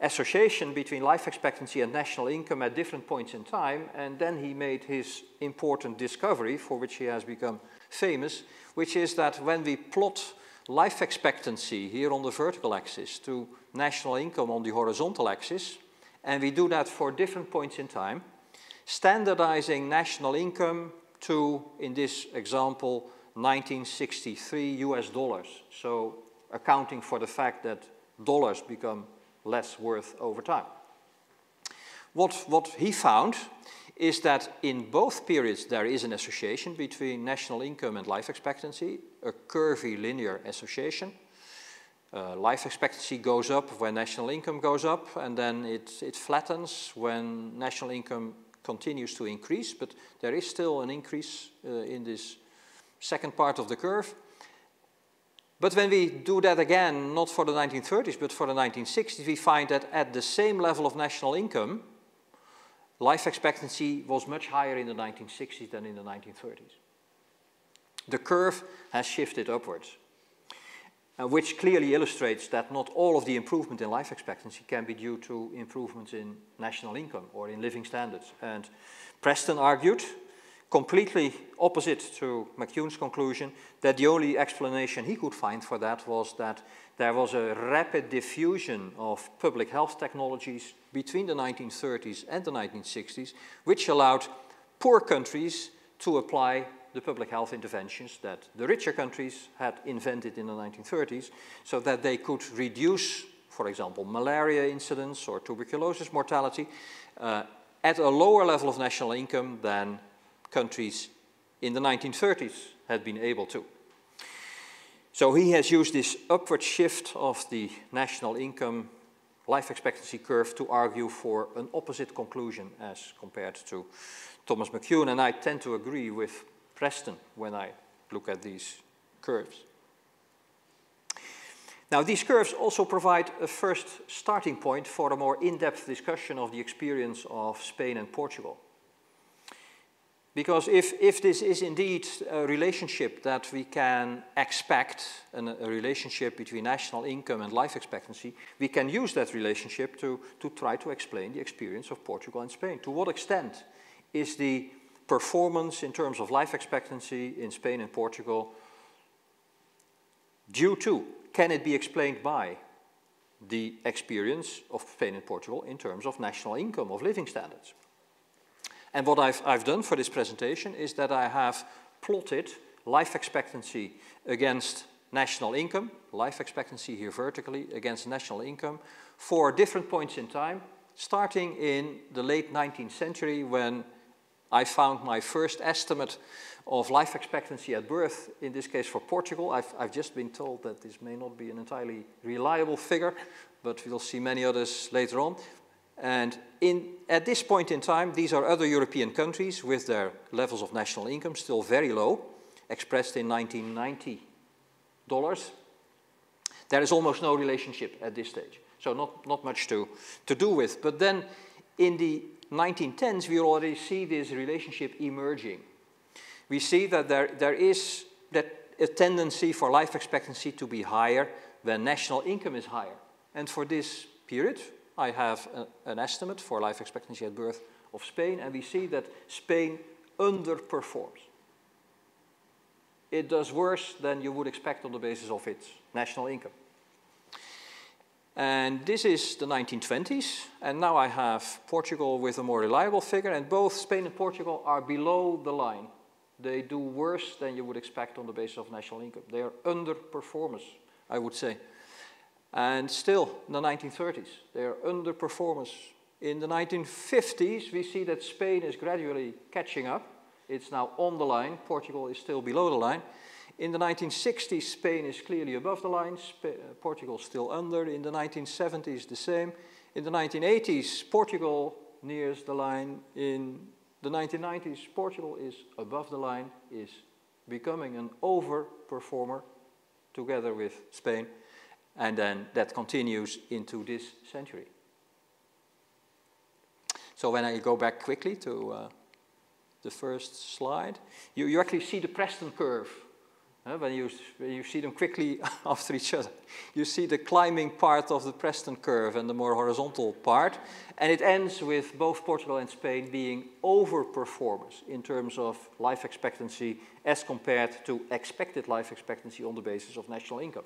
association between life expectancy and national income at different points in time, and then he made his important discovery, for which he has become famous, which is that when we plot life expectancy here on the vertical axis to national income on the horizontal axis, and we do that for different points in time, standardizing national income to, in this example, 1963 US dollars. So accounting for the fact that dollars become less worth over time. What, what he found is that in both periods there is an association between national income and life expectancy, a curvy linear association. Uh, life expectancy goes up when national income goes up, and then it, it flattens when national income continues to increase, but there is still an increase uh, in this second part of the curve. But when we do that again, not for the 1930s, but for the 1960s, we find that at the same level of national income, life expectancy was much higher in the 1960s than in the 1930s. The curve has shifted upwards, uh, which clearly illustrates that not all of the improvement in life expectancy can be due to improvements in national income or in living standards. And Preston argued completely opposite to McKeown's conclusion, that the only explanation he could find for that was that there was a rapid diffusion of public health technologies between the 1930s and the 1960s, which allowed poor countries to apply the public health interventions that the richer countries had invented in the 1930s so that they could reduce, for example, malaria incidence or tuberculosis mortality uh, at a lower level of national income than countries in the 1930s had been able to. So he has used this upward shift of the national income life expectancy curve to argue for an opposite conclusion as compared to Thomas McKeown, and I tend to agree with Preston when I look at these curves. Now, these curves also provide a first starting point for a more in-depth discussion of the experience of Spain and Portugal. Because if, if this is indeed a relationship that we can expect, an, a relationship between national income and life expectancy, we can use that relationship to, to try to explain the experience of Portugal and Spain. To what extent is the performance in terms of life expectancy in Spain and Portugal due to, can it be explained by the experience of Spain and Portugal in terms of national income, of living standards? And what I've, I've done for this presentation is that I have plotted life expectancy against national income, life expectancy here vertically against national income, for different points in time, starting in the late 19th century when I found my first estimate of life expectancy at birth, in this case for Portugal. I've, I've just been told that this may not be an entirely reliable figure, but we'll see many others later on. And in, at this point in time, these are other European countries with their levels of national income still very low, expressed in 1990 dollars. There is almost no relationship at this stage, so not, not much to, to do with. But then in the 1910s, we already see this relationship emerging. We see that there, there is that a tendency for life expectancy to be higher when national income is higher. And for this period, I have a, an estimate for life expectancy at birth of Spain, and we see that Spain underperforms. It does worse than you would expect on the basis of its national income. And this is the 1920s, and now I have Portugal with a more reliable figure, and both Spain and Portugal are below the line. They do worse than you would expect on the basis of national income. They are underperformers, I would say. And still, in the 1930s, they are underperformers. In the 1950s, we see that Spain is gradually catching up. It's now on the line. Portugal is still below the line. In the 1960s, Spain is clearly above the line. Sp uh, Portugal still under. In the 1970s, the same. In the 1980s, Portugal nears the line. In the 1990s, Portugal is above the line, is becoming an overperformer together with Spain and then that continues into this century. So when I go back quickly to uh, the first slide, you, you actually see the Preston curve. Uh, when, you, when you see them quickly after each other, you see the climbing part of the Preston curve and the more horizontal part. And it ends with both Portugal and Spain being overperformers in terms of life expectancy as compared to expected life expectancy on the basis of national income.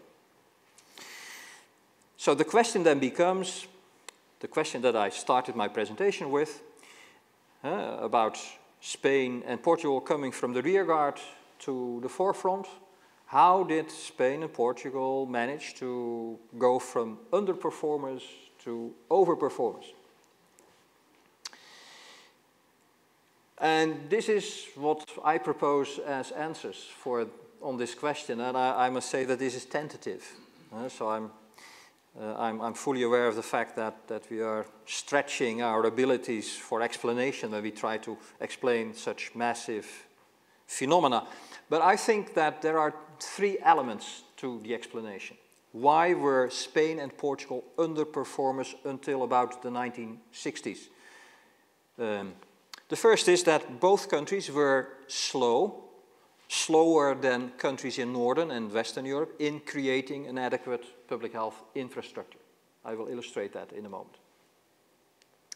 So the question then becomes, the question that I started my presentation with, uh, about Spain and Portugal coming from the rearguard to the forefront. How did Spain and Portugal manage to go from underperformers to overperformers? And this is what I propose as answers for, on this question, and I, I must say that this is tentative. Uh, so I'm, uh, I'm, I'm, fully aware of the fact that, that we are stretching our abilities for explanation when we try to explain such massive phenomena. But I think that there are three elements to the explanation. Why were Spain and Portugal underperformers until about the 1960s? Um, the first is that both countries were slow, slower than countries in Northern and Western Europe in creating an adequate public health infrastructure. I will illustrate that in a moment.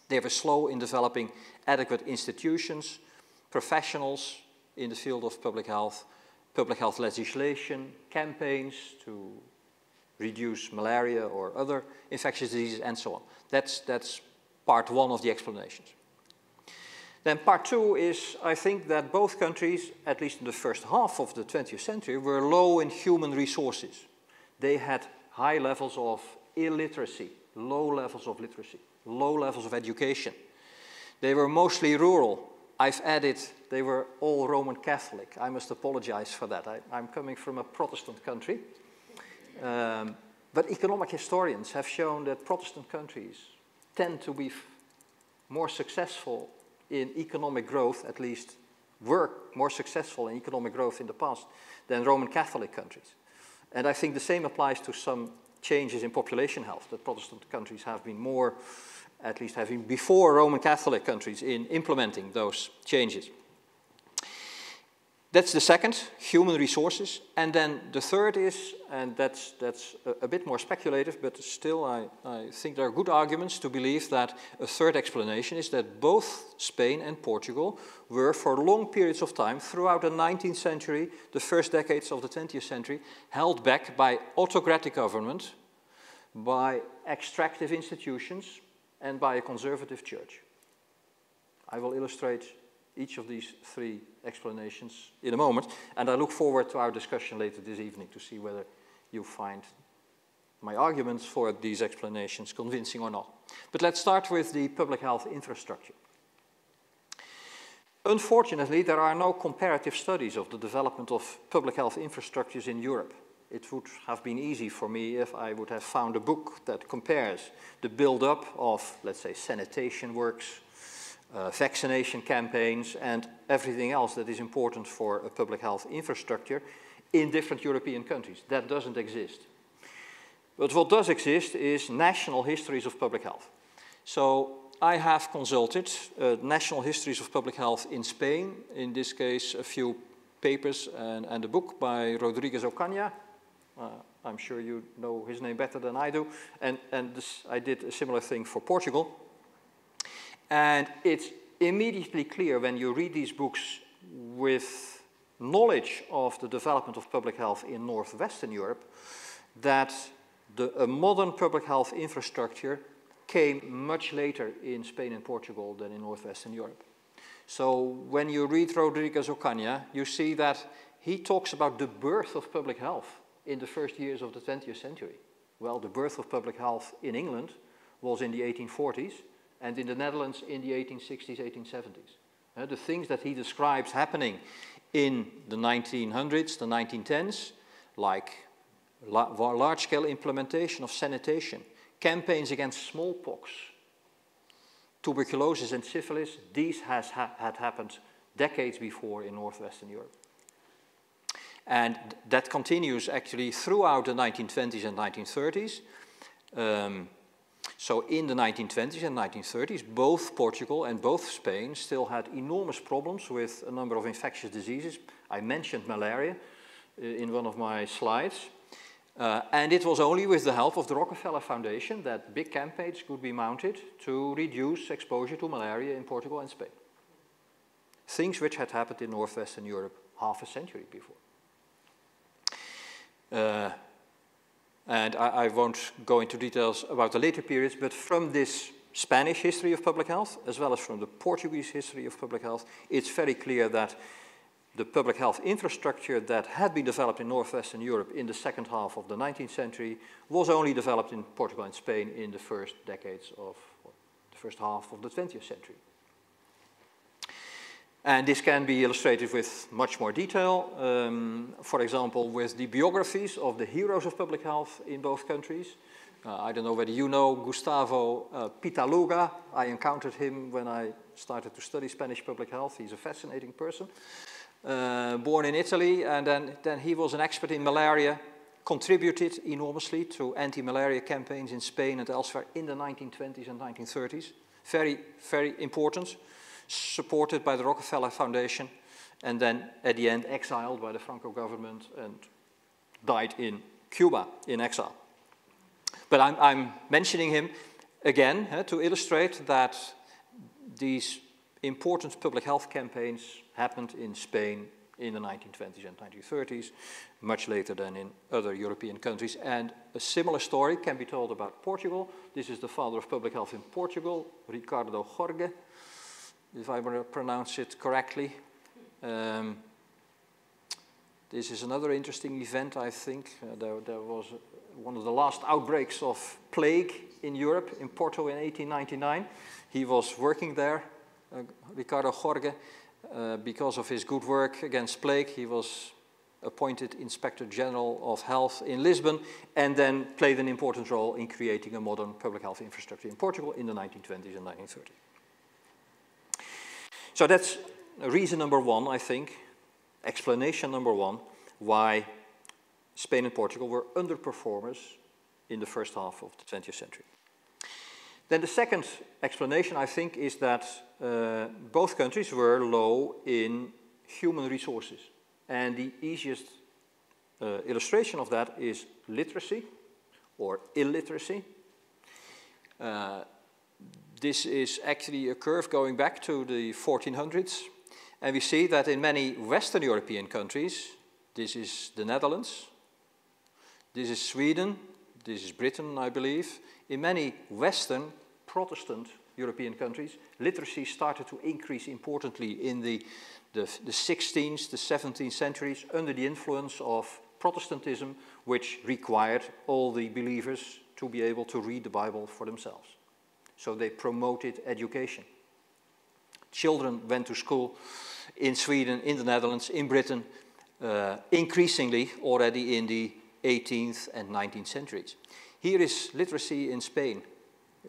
They were slow in developing adequate institutions, professionals in the field of public health, public health legislation, campaigns to reduce malaria or other infectious diseases, and so on. That's, that's part one of the explanations. Then part two is, I think that both countries, at least in the first half of the 20th century, were low in human resources. They had high levels of illiteracy, low levels of literacy, low levels of education. They were mostly rural. I've added they were all Roman Catholic. I must apologize for that. I, am coming from a Protestant country. Um, but economic historians have shown that Protestant countries tend to be more successful in economic growth, at least were more successful in economic growth in the past than Roman Catholic countries. And I think the same applies to some changes in population health, that Protestant countries have been more, at least having before Roman Catholic countries in implementing those changes. That's the second, human resources. And then the third is, and that's, that's a, a bit more speculative, but still I, I think there are good arguments to believe that a third explanation is that both Spain and Portugal were for long periods of time throughout the 19th century, the first decades of the 20th century, held back by autocratic government, by extractive institutions, and by a conservative church. I will illustrate each of these three explanations in a moment, and I look forward to our discussion later this evening to see whether you find my arguments for these explanations convincing or not. But let's start with the public health infrastructure. Unfortunately, there are no comparative studies of the development of public health infrastructures in Europe. It would have been easy for me if I would have found a book that compares the build-up of, let's say, sanitation works, uh, vaccination campaigns, and everything else that is important for a public health infrastructure in different European countries. That doesn't exist. But what does exist is national histories of public health. So I have consulted uh, national histories of public health in Spain, in this case a few papers and, and a book by Rodriguez Ocaña. Uh, I'm sure you know his name better than I do. And, and this, I did a similar thing for Portugal. And it's immediately clear when you read these books with knowledge of the development of public health in northwestern Europe that the, a modern public health infrastructure came much later in Spain and Portugal than in northwestern Europe. So when you read Rodriguez Ocaña, you see that he talks about the birth of public health in the first years of the 20th century. Well, the birth of public health in England was in the 1840s, and in the Netherlands in the 1860s, 1870s. Uh, the things that he describes happening in the 1900s, the 1910s, like la large-scale implementation of sanitation, campaigns against smallpox, tuberculosis and syphilis, these has ha had happened decades before in northwestern Europe. And that continues actually throughout the 1920s and 1930s. Um, so in the 1920s and 1930s, both Portugal and both Spain still had enormous problems with a number of infectious diseases. I mentioned malaria uh, in one of my slides. Uh, and it was only with the help of the Rockefeller Foundation that big campaigns could be mounted to reduce exposure to malaria in Portugal and Spain. Things which had happened in northwestern Europe half a century before. Uh, and I, I, won't go into details about the later periods, but from this Spanish history of public health, as well as from the Portuguese history of public health, it's very clear that the public health infrastructure that had been developed in northwestern Europe in the second half of the 19th century was only developed in Portugal and Spain in the first decades of the first half of the 20th century. And this can be illustrated with much more detail. Um, for example, with the biographies of the heroes of public health in both countries. Uh, I don't know whether you know Gustavo uh, Pittaluga. I encountered him when I started to study Spanish public health. He's a fascinating person. Uh, born in Italy, and then, then he was an expert in malaria, contributed enormously to anti-malaria campaigns in Spain and elsewhere in the 1920s and 1930s. Very, very important supported by the Rockefeller Foundation, and then at the end exiled by the Franco government and died in Cuba in exile. But I'm, I'm mentioning him again uh, to illustrate that these important public health campaigns happened in Spain in the 1920s and 1930s, much later than in other European countries. And a similar story can be told about Portugal. This is the father of public health in Portugal, Ricardo Jorge, if I pronounce it correctly. Um, this is another interesting event, I think. Uh, there, there, was one of the last outbreaks of plague in Europe, in Porto in 1899. He was working there, uh, Ricardo Jorge, uh, because of his good work against plague. He was appointed Inspector General of Health in Lisbon and then played an important role in creating a modern public health infrastructure in Portugal in the 1920s and 1930s. So that's reason number one, I think, explanation number one, why Spain and Portugal were underperformers in the first half of the 20th century. Then the second explanation, I think, is that uh, both countries were low in human resources. And the easiest uh, illustration of that is literacy or illiteracy. Uh, this is actually a curve going back to the 1400s. And we see that in many Western European countries, this is the Netherlands, this is Sweden, this is Britain, I believe. In many Western Protestant European countries, literacy started to increase importantly in the, the, the 16th, the 17th centuries under the influence of Protestantism, which required all the believers to be able to read the Bible for themselves. So they promoted education. Children went to school in Sweden, in the Netherlands, in Britain, uh, increasingly already in the 18th and 19th centuries. Here is literacy in Spain.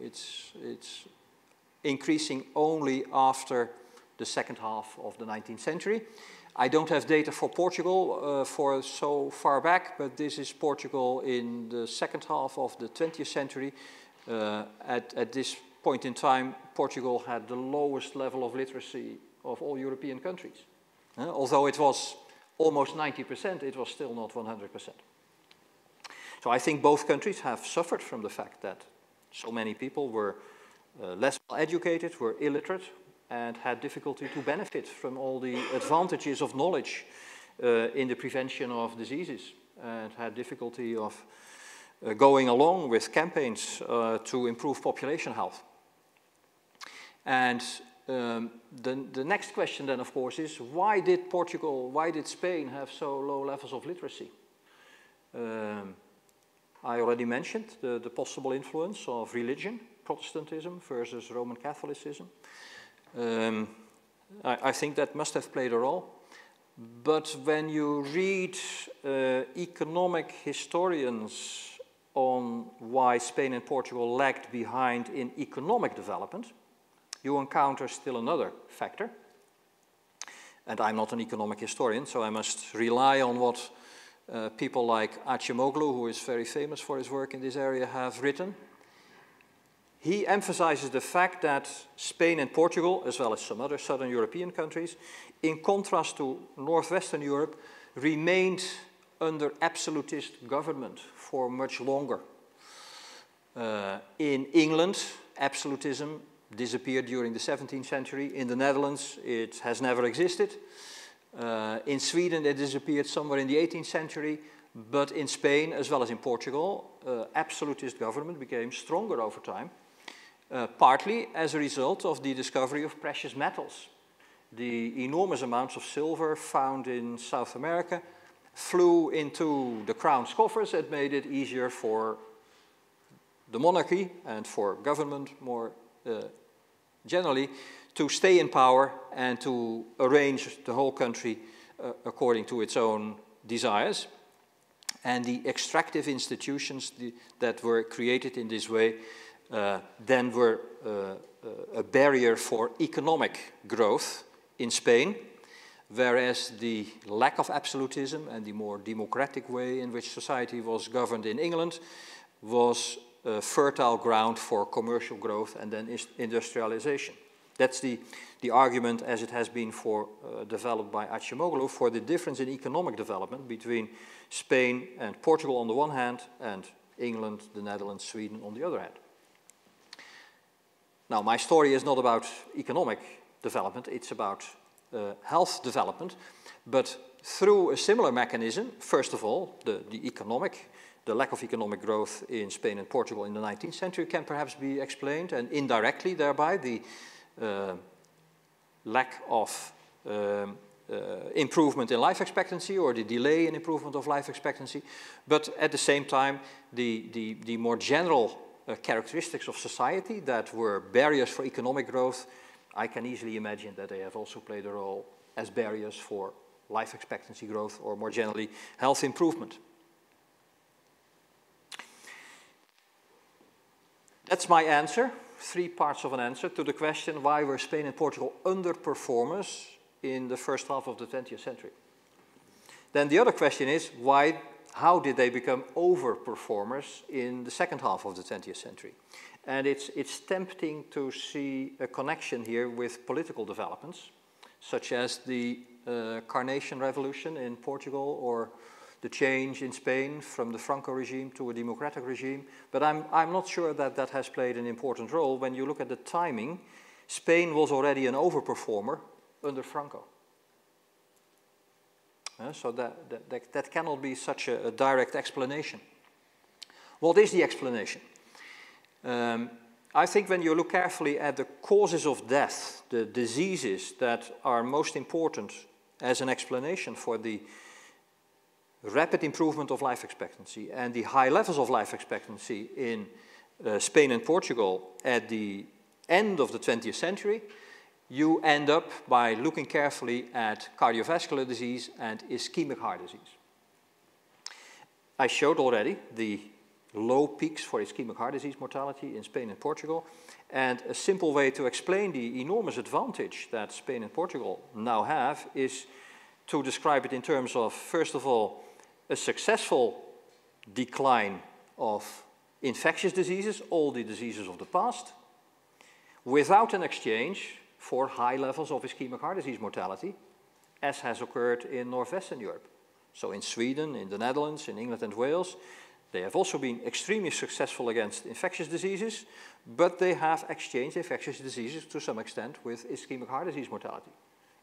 It's, it's increasing only after the second half of the 19th century. I don't have data for Portugal uh, for so far back, but this is Portugal in the second half of the 20th century. Uh, at, at this point in time, Portugal had the lowest level of literacy of all European countries. Uh, although it was almost 90%, it was still not 100%. So I think both countries have suffered from the fact that so many people were uh, less well educated, were illiterate, and had difficulty to benefit from all the advantages of knowledge uh, in the prevention of diseases, and had difficulty of going along with campaigns uh, to improve population health. And um, the, the next question then, of course, is why did Portugal, why did Spain have so low levels of literacy? Um, I already mentioned the, the possible influence of religion, Protestantism versus Roman Catholicism. Um, I, I, think that must have played a role. But when you read uh, economic historians on why Spain and Portugal lagged behind in economic development, you encounter still another factor. And I'm not an economic historian, so I must rely on what uh, people like Acemoglu, who is very famous for his work in this area, have written. He emphasizes the fact that Spain and Portugal, as well as some other southern European countries, in contrast to northwestern Europe, remained under absolutist government for much longer. Uh, in England, absolutism disappeared during the 17th century. In the Netherlands, it has never existed. Uh, in Sweden, it disappeared somewhere in the 18th century. But in Spain, as well as in Portugal, uh, absolutist government became stronger over time, uh, partly as a result of the discovery of precious metals. The enormous amounts of silver found in South America flew into the crown's coffers and made it easier for the monarchy and for government more uh, generally to stay in power and to arrange the whole country uh, according to its own desires. And the extractive institutions the, that were created in this way uh, then were uh, uh, a barrier for economic growth in Spain, whereas the lack of absolutism and the more democratic way in which society was governed in England was fertile ground for commercial growth and then industrialization. That's the, the argument as it has been for, uh, developed by Acemoglu for the difference in economic development between Spain and Portugal on the one hand and England, the Netherlands, Sweden on the other hand. Now, my story is not about economic development, it's about uh, health development, but through a similar mechanism, first of all, the, the economic, the lack of economic growth in Spain and Portugal in the 19th century can perhaps be explained, and indirectly thereby the uh, lack of um, uh, improvement in life expectancy or the delay in improvement of life expectancy, but at the same time, the, the, the more general uh, characteristics of society that were barriers for economic growth, I can easily imagine that they have also played a role as barriers for life expectancy growth or more generally health improvement. That's my answer, three parts of an answer to the question why were Spain and Portugal underperformers in the first half of the 20th century. Then the other question is why how did they become overperformers in the second half of the 20th century? And it's, it's tempting to see a connection here with political developments, such as the uh, Carnation Revolution in Portugal or the change in Spain from the Franco regime to a democratic regime. But I'm, I'm not sure that that has played an important role. When you look at the timing, Spain was already an overperformer under Franco. Uh, so that, that, that, cannot be such a, a, direct explanation. What is the explanation? Um, I think when you look carefully at the causes of death, the diseases that are most important as an explanation for the rapid improvement of life expectancy and the high levels of life expectancy in uh, Spain and Portugal at the end of the 20th century, you end up by looking carefully at cardiovascular disease and ischemic heart disease. I showed already the low peaks for ischemic heart disease mortality in Spain and Portugal. And a simple way to explain the enormous advantage that Spain and Portugal now have is to describe it in terms of, first of all, a successful decline of infectious diseases, all the diseases of the past, without an exchange for high levels of ischemic heart disease mortality, as has occurred in northwestern Europe. So in Sweden, in the Netherlands, in England and Wales, they have also been extremely successful against infectious diseases, but they have exchanged infectious diseases to some extent with ischemic heart disease mortality.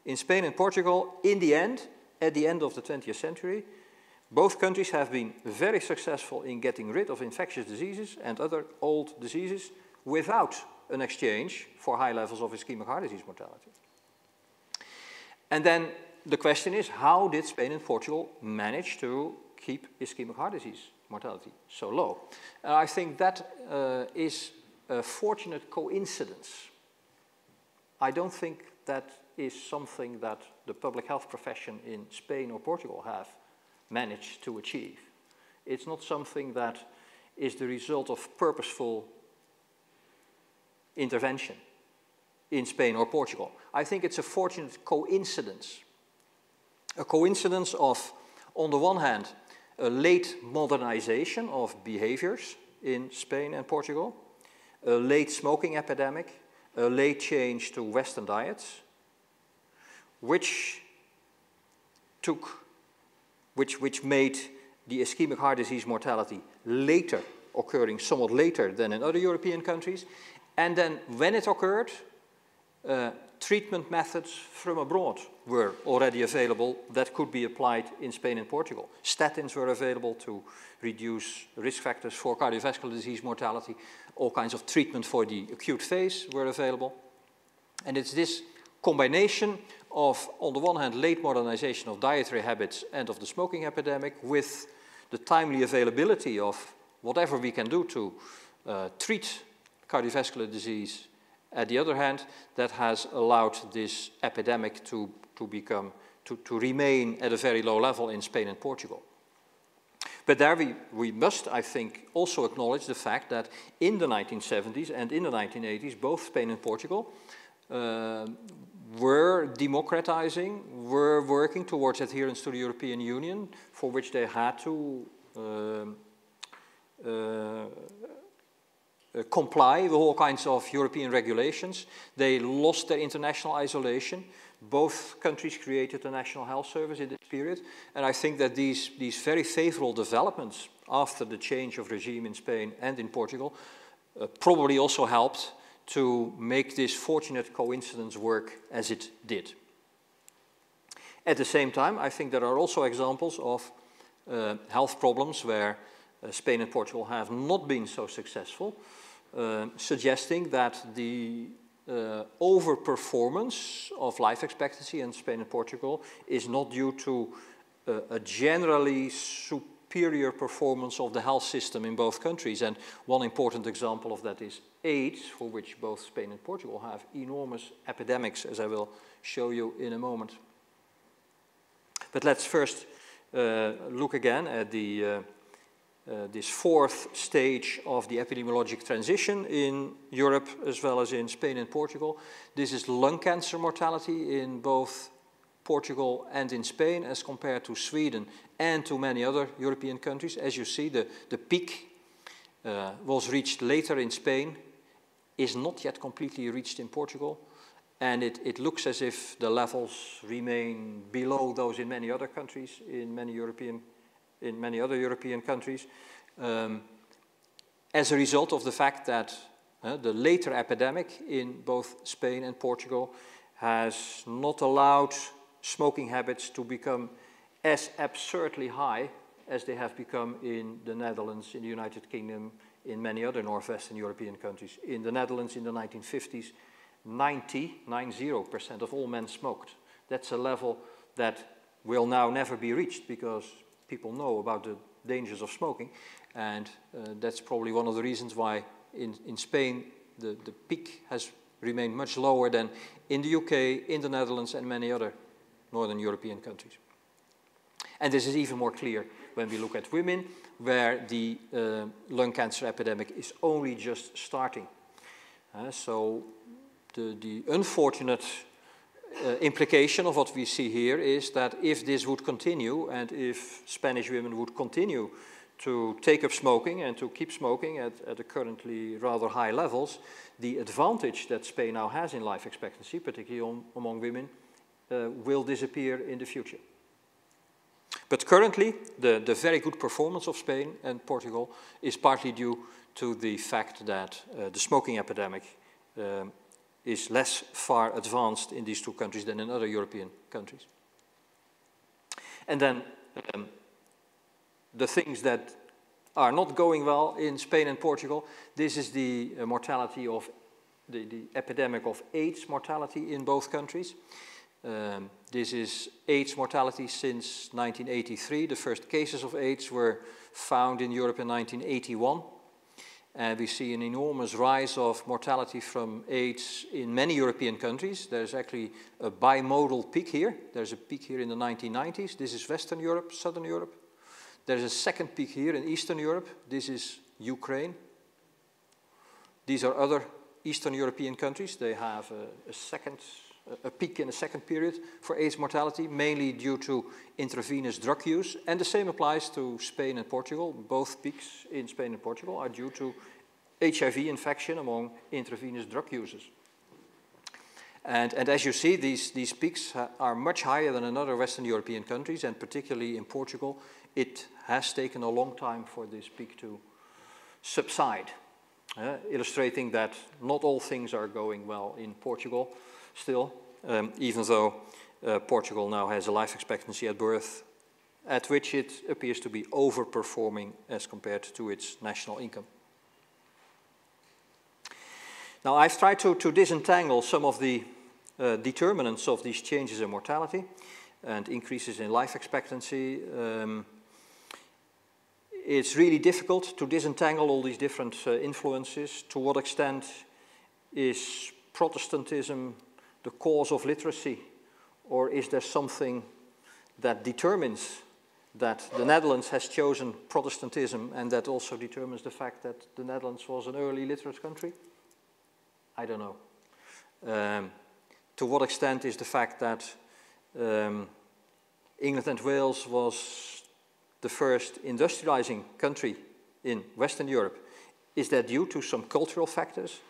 In Spain and Portugal, in the end, at the end of the 20th century, both countries have been very successful in getting rid of infectious diseases and other old diseases without an exchange for high levels of ischemic heart disease mortality. And then the question is, how did Spain and Portugal manage to keep ischemic heart disease mortality so low? And I think that uh, is a fortunate coincidence. I don't think that is something that the public health profession in Spain or Portugal have managed to achieve. It's not something that is the result of purposeful intervention in Spain or Portugal. I think it's a fortunate coincidence. A coincidence of, on the one hand, a late modernization of behaviors in Spain and Portugal, a late smoking epidemic, a late change to Western diets, which took, which, which made the ischemic heart disease mortality later, occurring somewhat later than in other European countries, and then when it occurred, uh, treatment methods from abroad were already available that could be applied in Spain and Portugal. Statins were available to reduce risk factors for cardiovascular disease mortality. All kinds of treatment for the acute phase were available. And it's this combination of, on the one hand, late modernization of dietary habits and of the smoking epidemic with the timely availability of whatever we can do to uh, treat cardiovascular disease At the other hand, that has allowed this epidemic to, to become, to, to remain at a very low level in Spain and Portugal. But there we, we must, I think, also acknowledge the fact that in the 1970s and in the 1980s, both Spain and Portugal uh, were democratizing, were working towards adherence to the European Union, for which they had to um, uh, comply with all kinds of European regulations. They lost their international isolation. Both countries created a national health service in this period. And I think that these, these very favorable developments after the change of regime in Spain and in Portugal uh, probably also helped to make this fortunate coincidence work as it did. At the same time, I think there are also examples of uh, health problems where uh, Spain and Portugal have not been so successful, uh, suggesting that the uh, overperformance of life expectancy in Spain and Portugal is not due to uh, a generally superior performance of the health system in both countries. And one important example of that is AIDS, for which both Spain and Portugal have enormous epidemics, as I will show you in a moment. But let's first uh, look again at the uh, this fourth stage of the epidemiologic transition in Europe as well as in Spain and Portugal. This is lung cancer mortality in both Portugal and in Spain as compared to Sweden and to many other European countries. As you see, the, the peak uh, was reached later in Spain, is not yet completely reached in Portugal, and it, it looks as if the levels remain below those in many other countries, in many European in many other European countries, um, as a result of the fact that uh, the later epidemic in both Spain and Portugal has not allowed smoking habits to become as absurdly high as they have become in the Netherlands, in the United Kingdom, in many other Northwestern European countries. In the Netherlands in the 1950s, 90, 90% of all men smoked. That's a level that will now never be reached because people know about the dangers of smoking. And uh, that's probably one of the reasons why in, in Spain the, the peak has remained much lower than in the UK, in the Netherlands, and many other Northern European countries. And this is even more clear when we look at women, where the uh, lung cancer epidemic is only just starting. Uh, so the, the unfortunate uh, implication of what we see here is that if this would continue and if Spanish women would continue to take up smoking and to keep smoking at, at the currently rather high levels, the advantage that Spain now has in life expectancy, particularly on, among women, uh, will disappear in the future. But currently, the, the very good performance of Spain and Portugal is partly due to the fact that uh, the smoking epidemic um, is less far advanced in these two countries than in other European countries. And then um, the things that are not going well in Spain and Portugal, this is the uh, mortality of the, the, epidemic of AIDS mortality in both countries. Um, this is AIDS mortality since 1983. The first cases of AIDS were found in Europe in 1981. And we see an enormous rise of mortality from AIDS in many European countries. There's actually a bimodal peak here. There's a peak here in the 1990s. This is Western Europe, Southern Europe. There's a second peak here in Eastern Europe. This is Ukraine. These are other Eastern European countries. They have a, a second, a peak in the second period for AIDS mortality, mainly due to intravenous drug use. And the same applies to Spain and Portugal. Both peaks in Spain and Portugal are due to HIV infection among intravenous drug users. And, and as you see, these, these peaks are much higher than in other Western European countries, and particularly in Portugal, it has taken a long time for this peak to subside, uh, illustrating that not all things are going well in Portugal still, um, even though uh, Portugal now has a life expectancy at birth at which it appears to be overperforming as compared to its national income. Now, I've tried to, to disentangle some of the uh, determinants of these changes in mortality and increases in life expectancy. Um, it's really difficult to disentangle all these different uh, influences. To what extent is Protestantism the cause of literacy, or is there something that determines that the Netherlands has chosen Protestantism and that also determines the fact that the Netherlands was an early literate country? I don't know. Um, to what extent is the fact that um, England and Wales was the first industrializing country in Western Europe, is that due to some cultural factors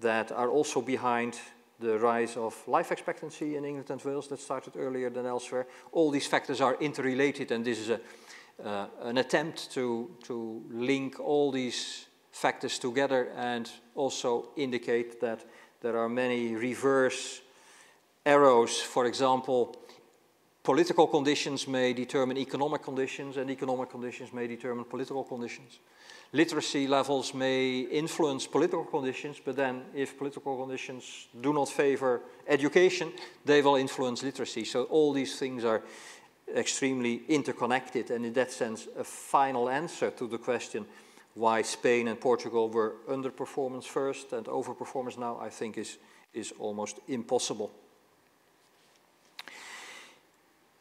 that are also behind the rise of life expectancy in England and Wales that started earlier than elsewhere. All these factors are interrelated and this is a, uh, an attempt to, to link all these factors together and also indicate that there are many reverse arrows. For example, political conditions may determine economic conditions and economic conditions may determine political conditions literacy levels may influence political conditions, but then if political conditions do not favor education, they will influence literacy. So all these things are extremely interconnected, and in that sense, a final answer to the question why Spain and Portugal were underperformance first and overperformance now, I think is, is almost impossible.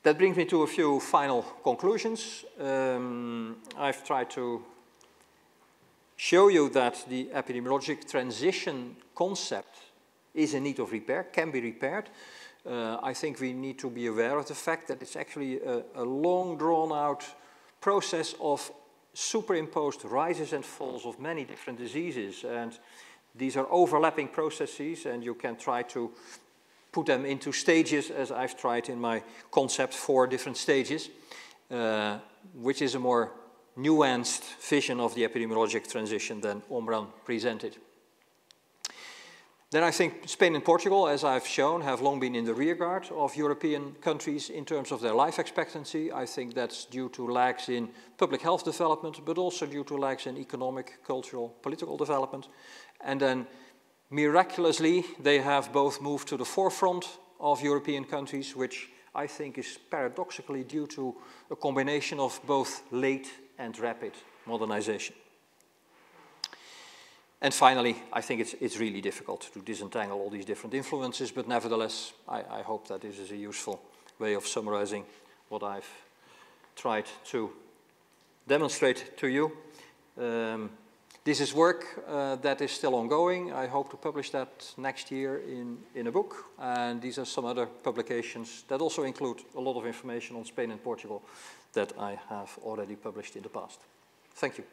That brings me to a few final conclusions. Um, I've tried to show you that the epidemiologic transition concept is in need of repair, can be repaired. Uh, I think we need to be aware of the fact that it's actually a, a long drawn out process of superimposed rises and falls of many different diseases. And these are overlapping processes and you can try to put them into stages as I've tried in my concept, four different stages, uh, which is a more nuanced vision of the epidemiologic transition than Omran presented. Then I think Spain and Portugal, as I've shown, have long been in the rearguard of European countries in terms of their life expectancy. I think that's due to lags in public health development, but also due to lags in economic, cultural, political development. And then miraculously, they have both moved to the forefront of European countries, which I think is paradoxically due to a combination of both late and rapid modernization. And finally, I think it's, it's really difficult to disentangle all these different influences, but nevertheless, I, I hope that this is a useful way of summarizing what I've tried to demonstrate to you. Um, this is work uh, that is still ongoing. I hope to publish that next year in, in a book. And these are some other publications that also include a lot of information on Spain and Portugal that I have already published in the past. Thank you.